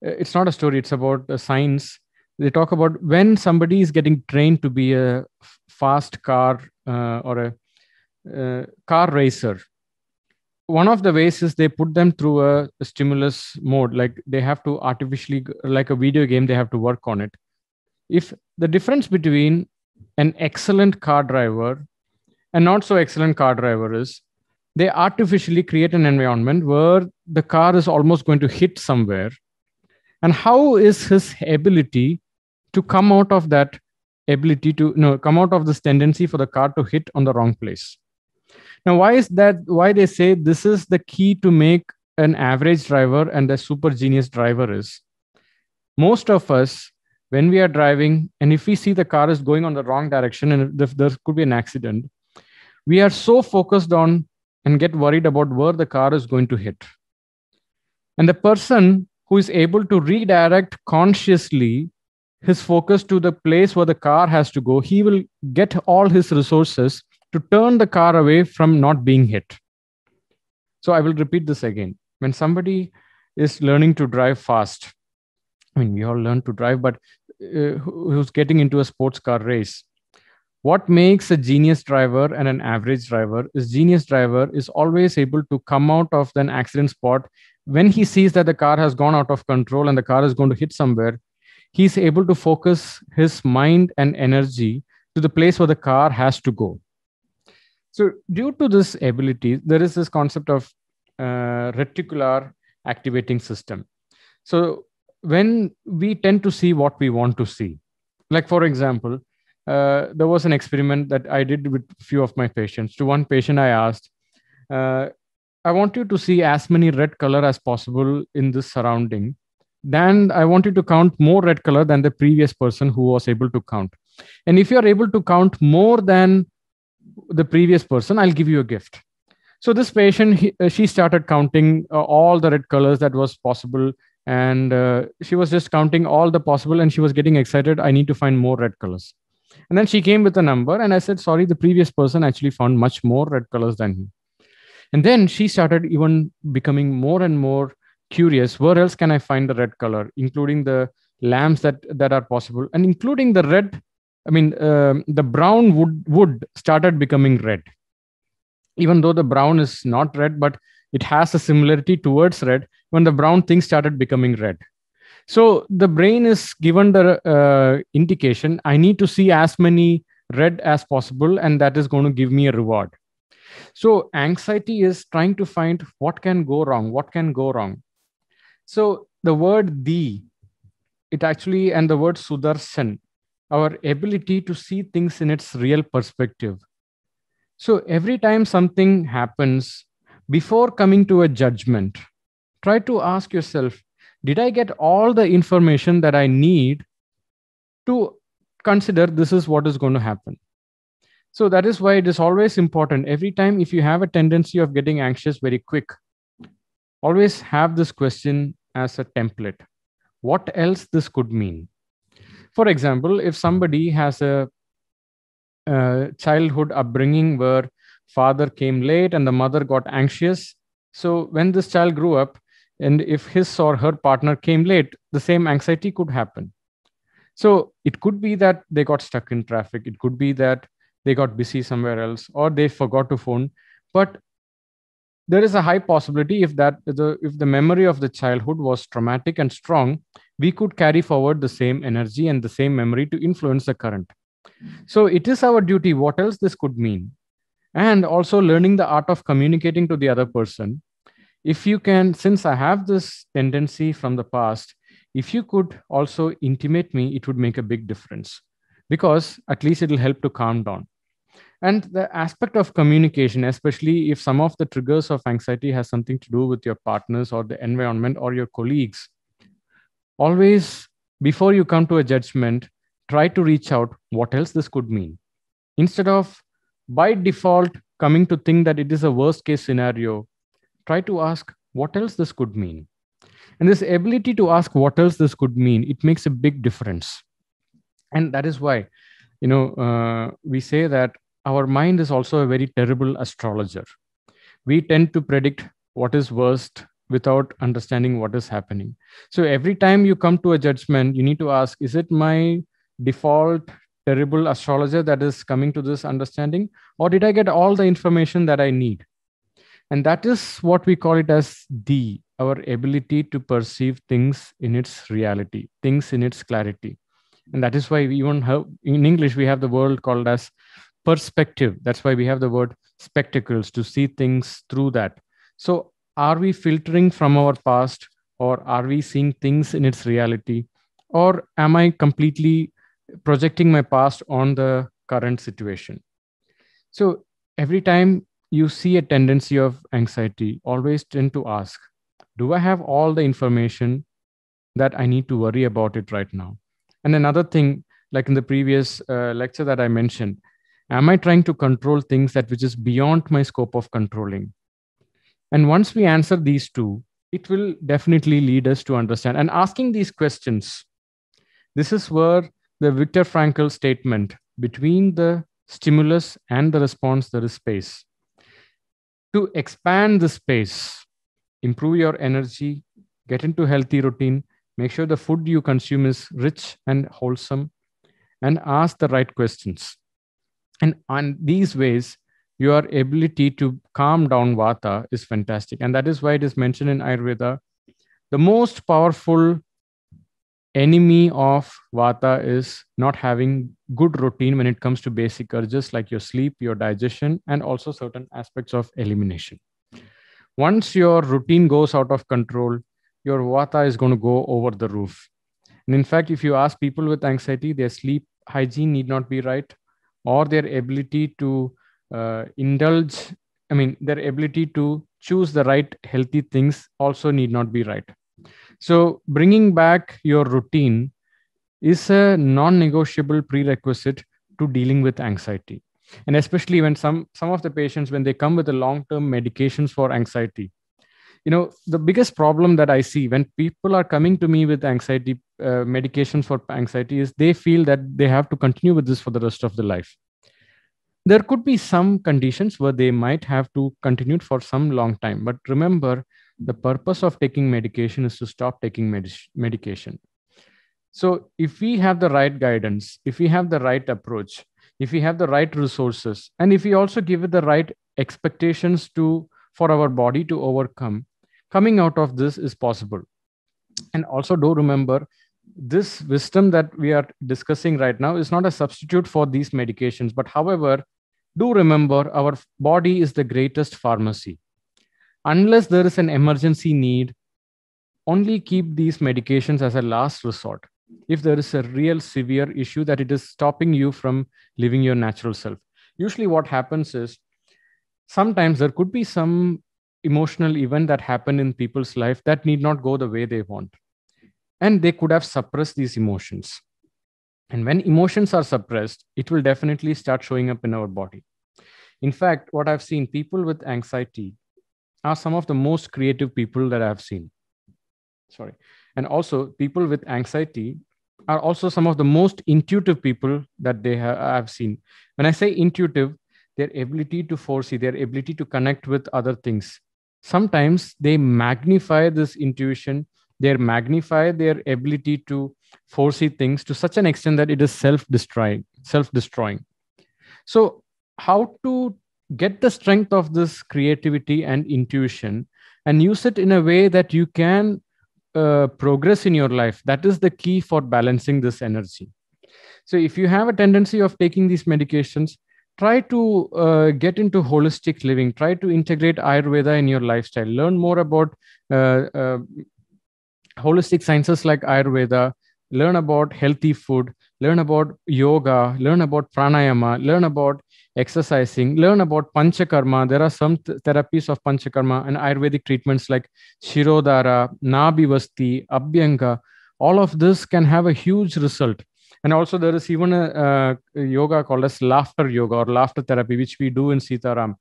Uh, it's not a story it's about a science. They talk about when somebody is getting trained to be a fast car uh, or a uh, car racer one of the ways is they put them through a, stimulus mode like they have to artificially like a video game they have to work on it. If the difference between an excellent car driver and not so excellent car driver is they artificially create an environment where the car is almost going to hit somewhere. And how is his ability to come out of that ability to no come out of this tendency for the car to hit on the wrong place now, why is that? Why they say this is the key to make an average driver and a super genius driver is most of us, when we are driving, and if we see the car is going on the wrong direction and there could be an accident, we are so focused on and get worried about where the car is going to hit. And the person who is able to redirect consciously his focus to the place where the car has to go, he will get all his resources to turn the car away from not being hit. So I will repeat this again. When somebody is learning to drive fast, I mean, we all learn to drive, but uh, who's getting into a sports car race, what makes a genius driver and an average driver is genius driver is always able to come out of an accident spot when he sees that the car has gone out of control and the car is going to hit somewhere he's able to focus his mind and energy to the place where the car has to go so, due to this ability, there is this concept of uh, reticular activating system. So, when we tend to see what we want to see, like for example, uh, there was an experiment that I did with a few of my patients. To one patient, I asked, uh, I want you to see as many red color as possible in this surrounding. Then I want you to count more red color than the previous person who was able to count. And if you're able to count more than the previous person i'll give you a gift so this patient he, uh, she started counting uh, all the red colors that was possible and uh, she was just counting all the possible and she was getting excited i need to find more red colors and then she came with a number and i said sorry the previous person actually found much more red colors than he And then she started even becoming more and more curious. Where else can I find the red color, including the lamps that that are possible, and including the red. I mean, um, the brown wood wood started becoming red, even though the brown is not red, but it has a similarity towards red. When the brown thing started becoming red, so the brain is given the uh, indication I need to see as many red as possible, and that is going to give me a reward. So anxiety is trying to find what can go wrong, what can go wrong. So the word the, it actually, and the word sudarshan, our ability to see things in its real perspective. So every time something happens, before coming to a judgment, try to ask yourself, did I get all the information that I need to consider this is what is going to happen? So that is why it is always important. Every time, if you have a tendency of getting anxious very quick, always have this question as a template. What else this could mean? For example, if somebody has a, childhood upbringing where father came late and the mother got anxious, so when this child grew up, and if his or her partner came late, the same anxiety could happen. So it could be that they got stuck in traffic. It could be that they got busy somewhere else or they forgot to phone but there is a high possibility if that the if the memory of the childhood was traumatic and strong we could carry forward the same energy and the same memory to influence the current. So it is our duty. What else this could mean? And also learning the art of communicating to the other person. If you can since i have this tendency from the past if you could also intimate me it would make a big difference. Because at least it'll help to calm down and the aspect of communication especially if some of the triggers of anxiety has something to do with your partners or the environment or your colleagues always before you come to a judgment try to reach out what else this could mean. Instead of by default coming to think that it is a worst case scenario try to ask what else this could mean? And this ability to ask what else this could mean? it makes a big difference. And that is why you know uh, we say that our mind is also a very terrible astrologer. We tend to predict what is worst without understanding what is happening. So every time you come to a judgment you need to ask is it my default terrible astrologer that is coming to this understanding or did i get all the information that i need? And that is what we call it as the our ability to perceive things in its reality things in its clarity. And that is why we even have in english we have the word called as perspective. That's why we have the word spectacles to see things through that. So are we filtering from our past or are we seeing things in its reality? Or am i completely projecting my past on the current situation? So every time you see a tendency of anxiety always tend to ask do i have all the information that i need to worry about it right now? And another thing, like in the previous uh, lecture that I mentioned, am I trying to control things that which is beyond my scope of controlling? And once we answer these two, it will definitely lead us to understand. And asking these questions, this is where the Viktor Frankl statement between the stimulus and the response, there is space. To expand the space, improve your energy, get into healthy routine, Make sure the food you consume is rich and wholesome and ask the right questions. And on these ways, your ability to calm down vata is fantastic. And that is why it is mentioned in Ayurveda. The most powerful enemy of vata is not having good routine when it comes to basic urges like your sleep, your digestion, and also certain aspects of elimination. Once your routine goes out of control, your vata is going to go over the roof. And in fact, if you ask people with anxiety, their sleep hygiene need not be right, or their ability to uh, indulge, I mean, their ability to choose the right healthy things also need not be right. So, bringing back your routine is a non negotiable prerequisite to dealing with anxiety. And especially when some, some of the patients, when they come with the long term medications for anxiety, you know the biggest problem that i see when people are coming to me with anxiety uh, medications for anxiety is they feel that they have to continue with this for the rest of their life there could be some conditions where they might have to continue for some long time. But remember, the purpose of taking medication is to stop taking med- medication. So if we have the right guidance, if we have the right approach, if we have the right resources, and if we also give it the right expectations to for our body to overcome, coming out of this is possible. And also do remember this wisdom that we are discussing right now is not a substitute for these medications. But however, do remember our body is the greatest pharmacy. Unless there is an emergency need, only keep these medications as a last resort. If there is a real severe issue that it is stopping you from living your natural self. Usually, what happens is sometimes there could be some emotional event that happened in people's life that need not go the way they want. And they could have suppressed these emotions. And when emotions are suppressed it will definitely start showing up in our body. In fact what i've seen people with anxiety are some of the most creative people that i've seen. Sorry. And also people with anxiety are also some of the most intuitive people that they have i've seen. When i say intuitive their ability to foresee their ability to connect with other things sometimes they magnify this intuition. They magnify their ability to foresee things to such an extent that it is self-destroying self-destroying. So how to get the strength of this creativity and intuition and use it in a way that you can uh, progress in your life that is the key for balancing this energy. So if you have a tendency of taking these medications try to uh, get into holistic living. Try to integrate ayurveda in your lifestyle. Learn more about uh, uh holistic sciences like Ayurveda, learn about healthy food, learn about yoga, learn about pranayama, learn about exercising, learn about panchakarma. There are some th- therapies of panchakarma and Ayurvedic treatments like Shirodhara, Nabhivasti, Abhyanga. All of this can have a huge result. And also, there is even a, a yoga called as laughter yoga or laughter therapy, which we do in Sitaram.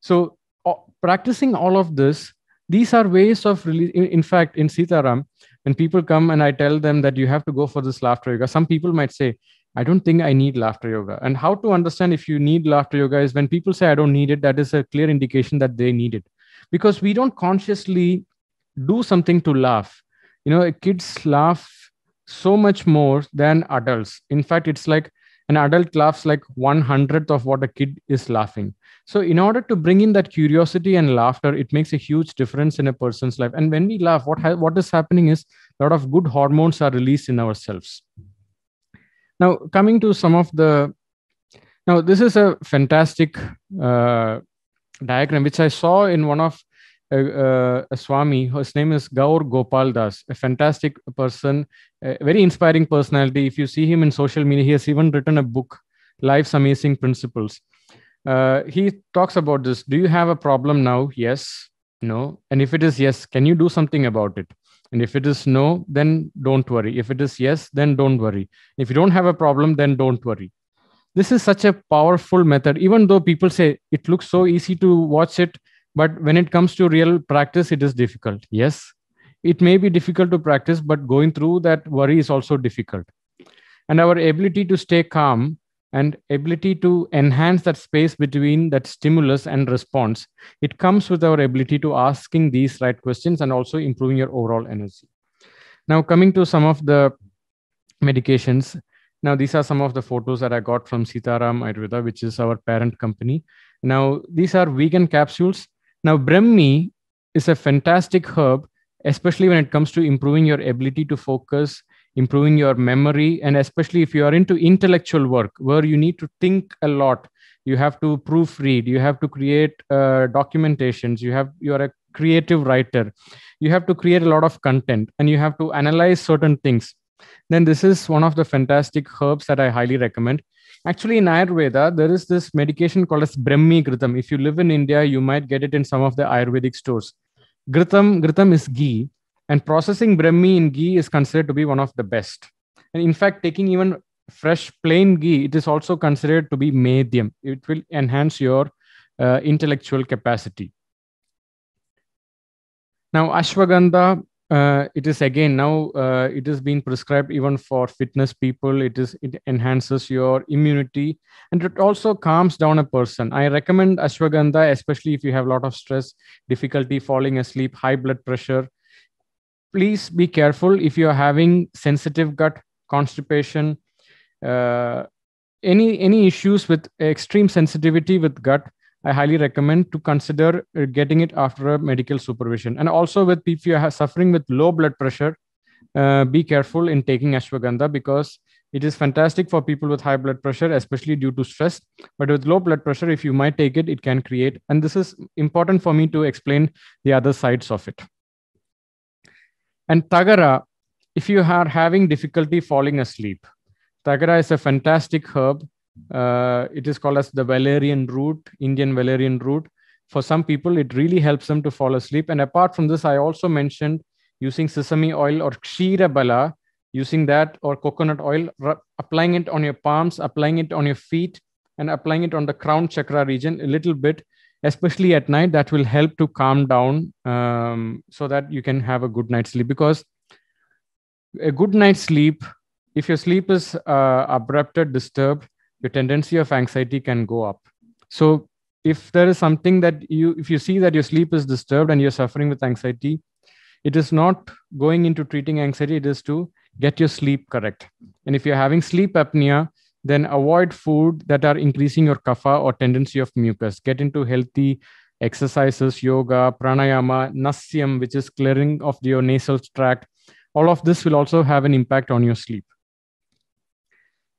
So, uh, practicing all of this these are ways of in, in, fact in sitaram when people come and i tell them that you have to go for this laughter yoga some people might say i don't think i need laughter yoga. And how to understand if you need laughter yoga is when people say i don't need it that is a clear indication that they need it. Because we don't consciously do something to laugh. You know kids laugh so much more than adults in fact it's like an adult laughs like one hundredth of what a kid is laughing so, in order to bring in that curiosity and laughter, it makes a huge difference in a person's life. And when we laugh, what ha- what is happening is a lot of good hormones are released in ourselves. Now, coming to some of the now, this is a fantastic uh, diagram which I saw in one of uh, uh, a Swami. His name is Gaur Gopal Das, a fantastic person, a very inspiring personality. If you see him in social media, he has even written a book, Life's Amazing Principles uh, he talks about this. Do you have a problem now? Yes, no. And if it is yes, can you do something about it? And if it is no, then don't worry. If it is yes, then don't worry. If you don't have a problem, then don't worry. This is such a powerful method, even though people say it looks so easy to watch it, but when it comes to real practice, it is difficult. Yes, it may be difficult to practice, but going through that worry is also difficult. And our ability to stay calm and ability to enhance that space between that stimulus and response it comes with our ability to asking these right questions and also improving your overall energy now coming to some of the medications now these are some of the photos that i got from sitaram ayurveda which is our parent company now these are vegan capsules now brahmi is a fantastic herb especially when it comes to improving your ability to focus improving your memory and especially if you are into intellectual work where you need to think a lot. You have to proofread. You have to create uh, documentations. You have you are a creative writer. You have to create a lot of content and you have to analyze certain things. Then this is one of the fantastic herbs that i highly recommend actually in ayurveda there is this medication called as brahmi ghritam if you live in india you might get it in some of the ayurvedic stores ghritam ghritam is ghee and processing Brahmi in ghee is considered to be one of the best. And in fact, taking even fresh plain ghee, it is also considered to be medium. It will enhance your uh, intellectual capacity. Now, ashwagandha uh, it is again now uh, it is being prescribed even for fitness people. It is it enhances your immunity and it also calms down a person. I recommend ashwagandha especially if you have a lot of stress difficulty falling asleep high blood pressure. Please be careful if you are having sensitive gut constipation uh, any any issues with extreme sensitivity with gut I highly recommend to consider uh, getting it after a medical supervision. And also, with if you are suffering with low blood pressure, uh, be careful in taking ashwagandha because it is fantastic for people with high blood pressure, especially due to stress. But with low blood pressure, if you might take it, it can create. And this is important for me to explain the other sides of it. And tagara, if you are having difficulty falling asleep, tagara is a fantastic herb uh, it is called as the Valerian root, Indian Valerian root. For some people, it really helps them to fall asleep. And apart from this, I also mentioned using sesame oil or kshira bala, using that or coconut oil, applying it on your palms, applying it on your feet, and applying it on the crown chakra region a little bit, especially at night. That will help to calm down um, so that you can have a good night's sleep. Because a good night's sleep, if your sleep is uh, abrupted, disturbed, your tendency of anxiety can go up. So if there is something that you if you see that your sleep is disturbed and you're suffering with anxiety it is not going into treating anxiety it is to get your sleep correct. And if you're having sleep apnea then avoid food that are increasing your kapha or tendency of mucus. Get into healthy exercises yoga pranayama nasyam which is clearing of your nasal tract. All of this will also have an impact on your sleep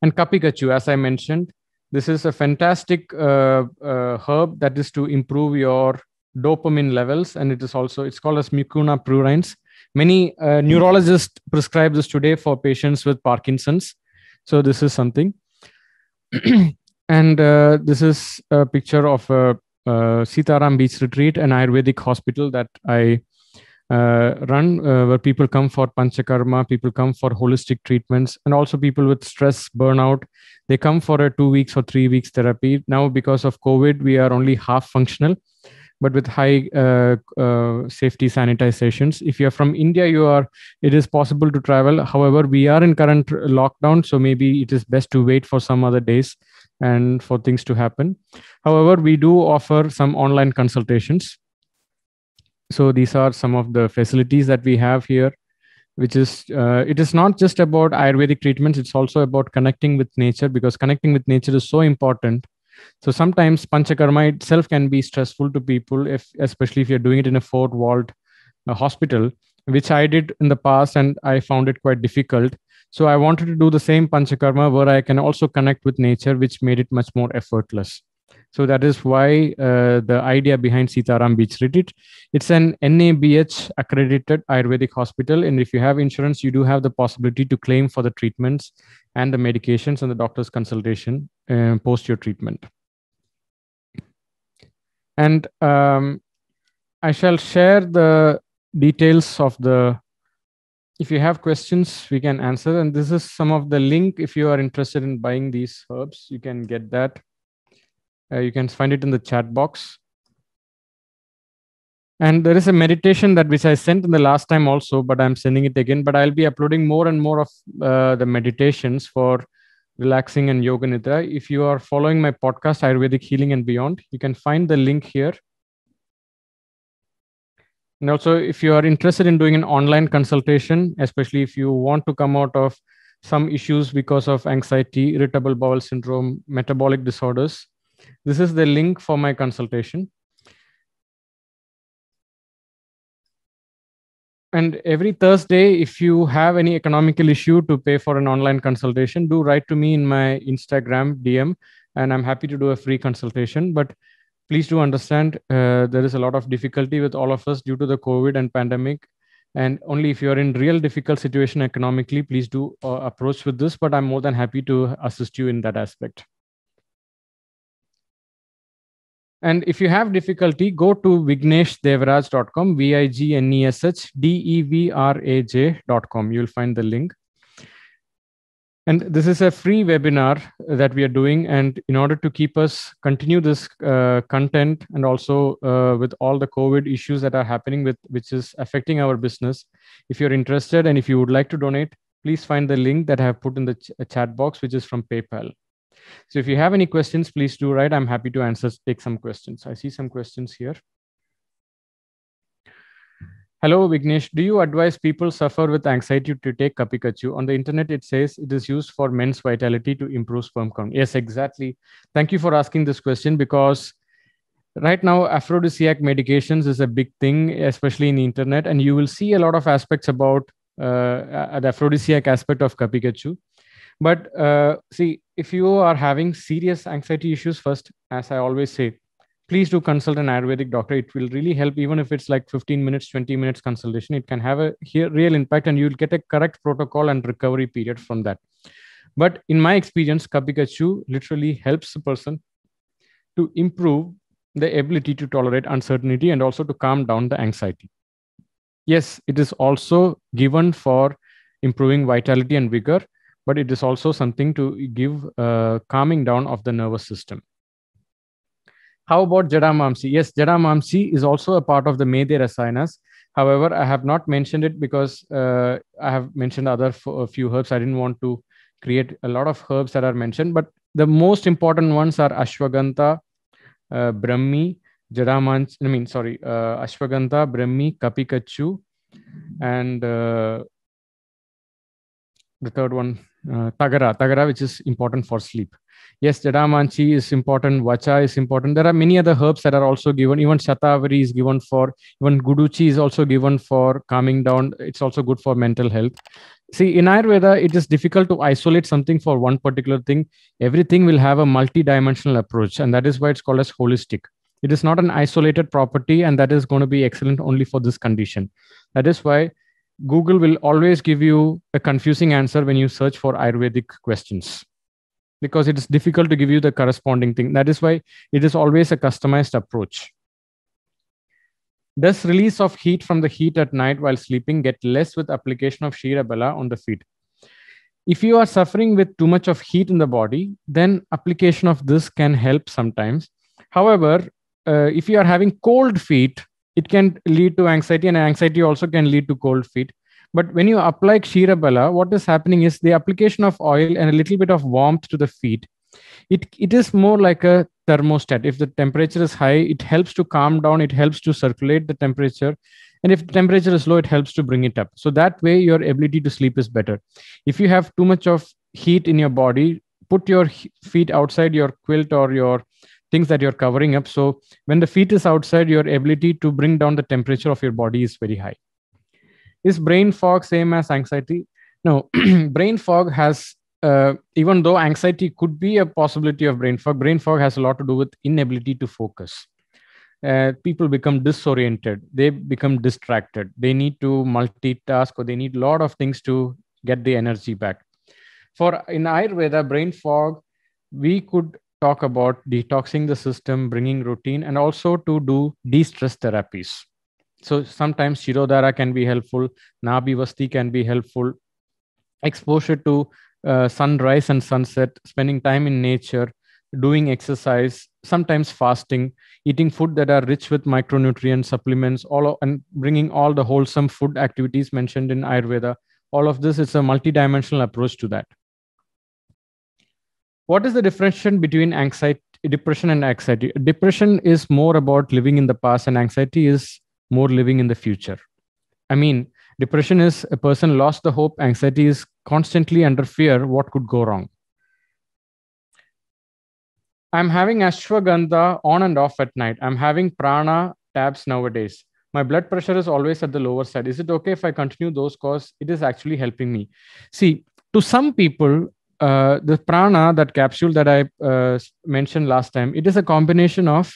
and Kapikachu, as I mentioned, this is a fantastic uh, uh, herb that is to improve your dopamine levels. And it is also, it's called as Mucuna pruriens. Many uh, neurologists prescribe this today for patients with Parkinson's. So this is something. and uh, this is a picture of a, a Sitaram Beach Retreat, an Ayurvedic hospital that I uh, run uh, where people come for panchakarma, people come for holistic treatments, and also people with stress, burnout. They come for a two weeks or three weeks therapy. Now, because of COVID, we are only half functional, but with high uh, uh, safety sanitizations. If you are from India, you are. It is possible to travel. However, we are in current lockdown, so maybe it is best to wait for some other days and for things to happen. However, we do offer some online consultations so these are some of the facilities that we have here which is uh, it is not just about ayurvedic treatments. It's also about connecting with nature because connecting with nature is so important. So sometimes panchakarma itself can be stressful to people if especially if you're doing it in a four walled uh, hospital which i did in the past and i found it quite difficult. So i wanted to do the same panchakarma where i can also connect with nature which made it much more effortless so that is why uh, the idea behind Sitaram Beach Retreat. It's an NABH accredited Ayurvedic hospital. And if you have insurance, you do have the possibility to claim for the treatments and the medications and the doctor's consultation uh, post your treatment. And um, I shall share the details of the if you have questions we can answer and this is some of the link if you are interested in buying these herbs you can get that uh, you can find it in the chat box. And there is a meditation that which I sent in the last time also, but I'm sending it again. But I'll be uploading more and more of uh, the meditations for relaxing and yoga nidra. If you are following my podcast, Ayurvedic Healing and Beyond, you can find the link here. And also, if you are interested in doing an online consultation, especially if you want to come out of some issues because of anxiety, irritable bowel syndrome, metabolic disorders, this is the link for my consultation. And every Thursday, if you have any economical issue to pay for an online consultation, do write to me in my Instagram DM, and I'm happy to do a free consultation. But please do understand uh, there is a lot of difficulty with all of us due to the COVID and pandemic. And only if you're in real difficult situation economically, please do uh, approach with this. But I'm more than happy to assist you in that aspect. And if you have difficulty, go to vigneshdevraj.com, V I G N E S H D E V R A J.com. You'll find the link. and this is a free webinar that we are doing. And in order to keep us continue this uh, content and also uh, with all the COVID issues that are happening with which is affecting our business, if you're interested and if you would like to donate, please find the link that I have put in the ch chat box, which is from PayPal. So if you have any questions, please do write. I'm happy to answer, take some questions. I see some questions here. Hello, Vignesh. Do you advise people suffer with anxiety to take Kapikachu? On the internet, it says it is used for men's vitality to improve sperm count. Yes, exactly. Thank you for asking this question because right now aphrodisiac medications is a big thing, especially in the internet, and you will see a lot of aspects about uh, the aphrodisiac aspect of Kapikachu. But uh, see, if you are having serious anxiety issues, first, as I always say, please do consult an ayurvedic doctor. It will really help even if it's like 15 minutes 20 minutes consultation it can have a real impact and you'll get a correct protocol and recovery period from that. But in my experience kapikachu literally helps a person to improve the ability to tolerate uncertainty and also to calm down the anxiety. Yes it is also given for improving vitality and vigor but it is also something to give uh, calming down of the nervous system how about Jadamamsi? Yes, Jadamamsi is also a part of the Medhya Rasayanas. However, I have not mentioned it because uh, I have mentioned other few herbs. I didn't want to create a lot of herbs that are mentioned, but the most important ones are Ashwagandha, uh, Brahmi, Jadamanch, I mean, sorry, uh, Ashwagandha, Brahmi, Kapikachu, and uh, the third one, uh, Tagara, Tagara, which is important for sleep yes, Jadamanchi is important, Vacha is important. There are many other herbs that are also given. Even Shatavari is given for, even Guduchi is also given for calming down. It's also good for mental health. See, in Ayurveda, it is difficult to isolate something for one particular thing. Everything will have a multi-dimensional approach, and that is why it's called as holistic. It is not an isolated property, and that is going to be excellent only for this condition. That is why Google will always give you a confusing answer when you search for Ayurvedic questions because it is difficult to give you the corresponding thing. That is why it is always a customized approach. Does release of heat from the heat at night while sleeping get less with application of Ksheera on the feet? If you are suffering with too much of heat in the body, then application of this can help sometimes. However, uh, if you are having cold feet, it can lead to anxiety, and anxiety also can lead to cold feet. But when you apply Ksheera what is happening is the application of oil and a little bit of warmth to the feet. It, it is more like a thermostat. If the temperature is high, it helps to calm down, it helps to circulate the temperature. And if the temperature is low, it helps to bring it up. So that way, your ability to sleep is better. If you have too much of heat in your body, put your feet outside your quilt or your things that you're covering up. So when the feet is outside, your ability to bring down the temperature of your body is very high. Is brain fog same as anxiety? No brain fog has uh, even though anxiety could be a possibility of brain fog brain fog has a lot to do with inability to focus. Uh, people become disoriented. They become distracted. They need to multitask or they need a lot of things to get the energy back. For in ayurveda brain fog we could talk about detoxing the system bringing routine and also to do de-stress therapies so sometimes Shirodhara can be helpful, Nabhi Vasti can be helpful. Exposure to uh, sunrise and sunset, spending time in nature, doing exercise, sometimes fasting, eating food that are rich with micronutrient supplements, all and bringing all the wholesome food activities mentioned in Ayurveda. All of this is a multidimensional approach to that. What is the difference between anxiety, depression, and anxiety? Depression is more about living in the past, and anxiety is more living in the future. I mean, depression is a person lost the hope, anxiety is constantly under fear what could go wrong. I'm having ashwagandha on and off at night. I'm having prana tabs nowadays. My blood pressure is always at the lower side. Is it okay if I continue those cause it is actually helping me? See, to some people, uh, the prana, that capsule that I uh, mentioned last time, it is a combination of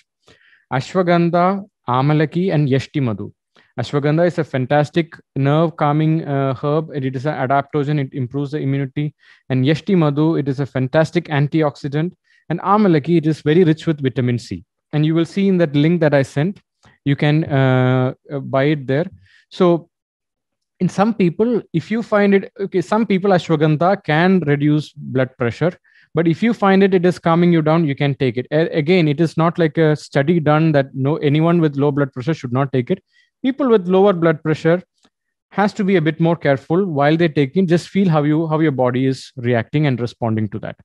ashwagandha, Amalaki, and Yashti Madhu. Ashwagandha is a fantastic nerve calming uh, herb. It is an adaptogen. It improves the immunity. And Yashti Madhu, it is a fantastic antioxidant. And Amalaki, it is very rich with vitamin C. And you will see in that link that I sent, you can uh, uh buy it there. So in some people, if you find it, okay, some people ashwagandha can reduce blood pressure, but if you find it, it is calming you down, you can take it. A- again, it is not like a study done that no anyone with low blood pressure should not take it. People with lower blood pressure has to be a bit more careful while they take it. Just feel how you how your body is reacting and responding to that.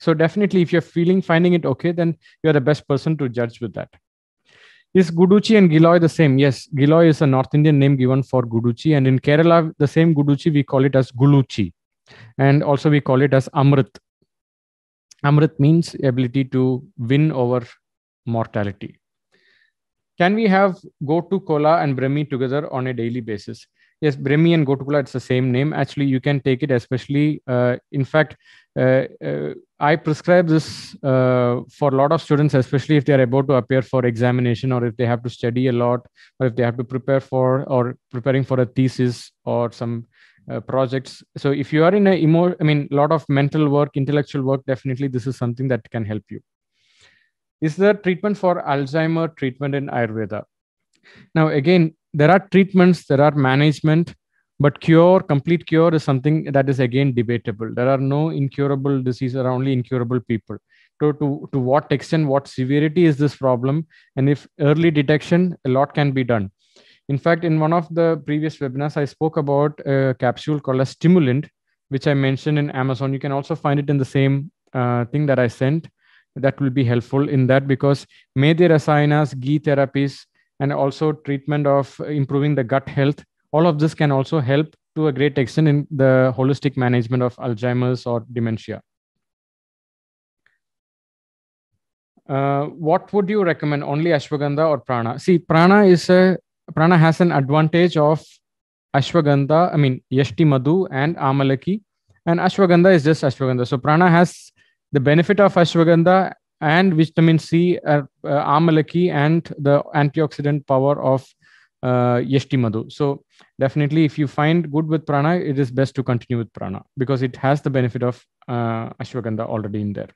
So definitely, if you're feeling finding it okay, then you're the best person to judge with that. Is Guduchi and Giloy the same? Yes, Giloy is a North Indian name given for Guduchi, and in Kerala, the same Guduchi we call it as Guluchi, and also we call it as Amrit. Amrit means ability to win over mortality. Can we have Gotu Kola and Brahmi together on a daily basis? Yes, Brahmi and Gotu Kola, it's the same name. Actually, you can take it, especially, uh, in fact, I prescribe this uh, for a lot of students, especially if they are about to appear for examination or if they have to study a lot or if they have to prepare for or preparing for a thesis or some uh, projects. So if you are in a emo, I mean, a lot of mental work, intellectual work, definitely this is something that can help you. Is there treatment for Alzheimer treatment in Ayurveda? Now, again, there are treatments, there are management, but cure complete cure is something that is again debatable. There are no incurable diseases there are only incurable people. To, to, to what extent what severity is this problem? And if early detection a lot can be done. In fact in one of the previous webinars i spoke about a capsule called a stimulant which i mentioned in amazon. You can also find it in the same uh, thing that i sent. That will be helpful in that because medhya rasayanas ghee therapies and also treatment of improving the gut health all of this can also help to a great extent in the holistic management of Alzheimer's or dementia. Uh, what would you recommend? Only ashwagandha or prana? See, prana is a prana has an advantage of ashwagandha. I mean, yashti madhu and amalaki, and ashwagandha is just ashwagandha. So prana has the benefit of ashwagandha and vitamin C, uh, uh, amalaki, and the antioxidant power of uh, Yashti Madhu. So definitely, if you find good with prana, it is best to continue with prana because it has the benefit of uh, ashwagandha already in there.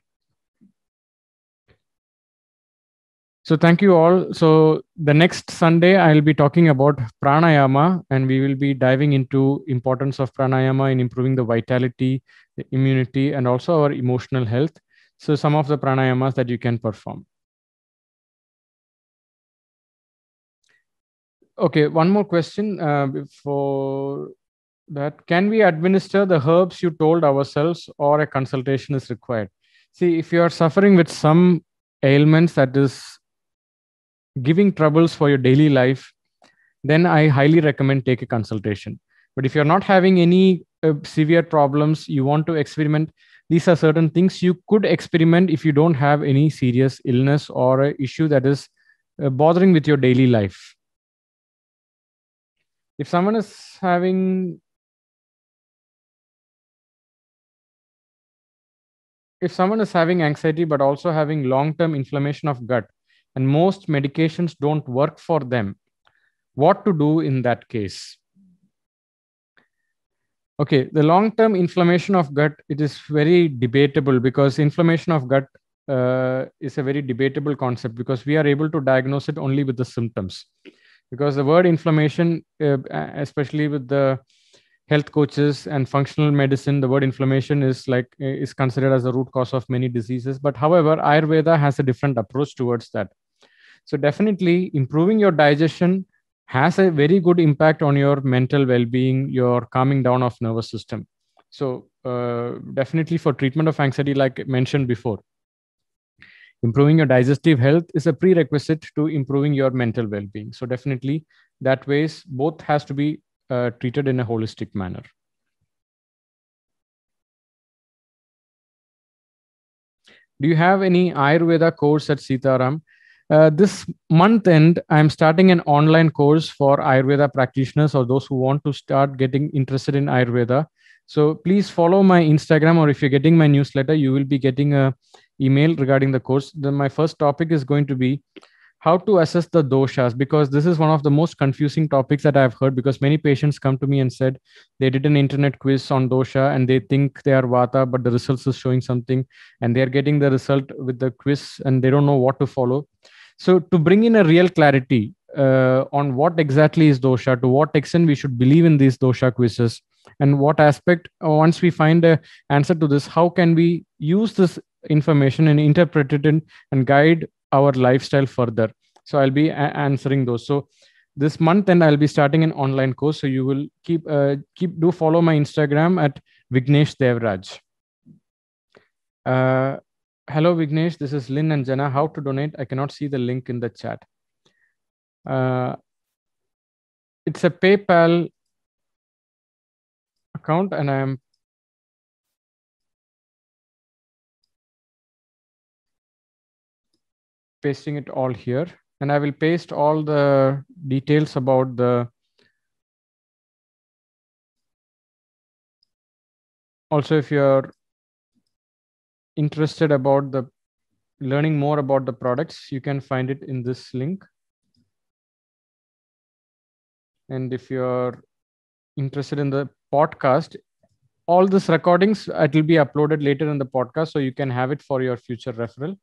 So thank you all. So the next Sunday, I'll be talking about pranayama, and we will be diving into importance of pranayama in improving the vitality, the immunity, and also our emotional health. So some of the pranayamas that you can perform. Okay, one more question uh, before that. Can we administer the herbs you told ourselves, or a consultation is required? See, if you are suffering with some ailments that is giving troubles for your daily life, then I highly recommend take a consultation. But if you're not having any uh, severe problems, you want to experiment, these are certain things you could experiment if you don't have any serious illness or issue that is uh, bothering with your daily life if someone is having if someone is having anxiety but also having long term inflammation of gut and most medications don't work for them what to do in that case? Okay the long term inflammation of gut it is very debatable because inflammation of gut uh, is a very debatable concept because we are able to diagnose it only with the symptoms because the word inflammation uh, especially with the health coaches and functional medicine the word inflammation is like is considered as the root cause of many diseases. But however ayurveda has a different approach towards that. So definitely improving your digestion has a very good impact on your mental well-being your calming down of nervous system. So uh, definitely for treatment of anxiety like mentioned before improving your digestive health is a prerequisite to improving your mental well-being. So definitely that ways both has to be uh, treated in a holistic manner. Do you have any ayurveda course at sitaram? Uh, this month end i'm starting an online course for ayurveda practitioners or those who want to start getting interested in ayurveda. So please follow my instagram or if you're getting my newsletter you will be getting a email regarding the course, then my first topic is going to be how to assess the doshas because this is one of the most confusing topics that I've heard because many patients come to me and said they did an internet quiz on dosha and they think they are vata, but the results is showing something and they're getting the result with the quiz and they don't know what to follow. So to bring in a real clarity, uh, on what exactly is dosha, to what extent we should believe in these dosha quizzes, and what aspect, once we find a answer to this, how can we use this information and interpret it in, and guide our lifestyle further. So I'll be answering those. So this month and I'll be starting an online course. So you will keep uh, keep do follow my Instagram at Vignesh Devraj. Uh, hello Vignesh, this is Lynn and Jenna. How to donate? I cannot see the link in the chat. Uh, it's a PayPal account and I am pasting it all here. And I will paste all the details about the also if you're interested about the learning more about the products you can find it in this link. And if you're interested in the podcast all these recordings it will be uploaded later in the podcast so you can have it for your future referral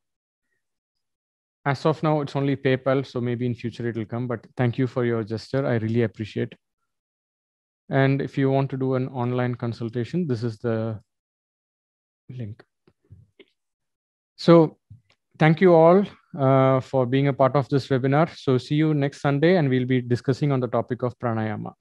as of now, it's only PayPal, so maybe in future it will come. But thank you for your gesture. I really appreciate. And if you want to do an online consultation, this is the link. So thank you all uh, for being a part of this webinar. So see you next Sunday, and we'll be discussing on the topic of pranayama.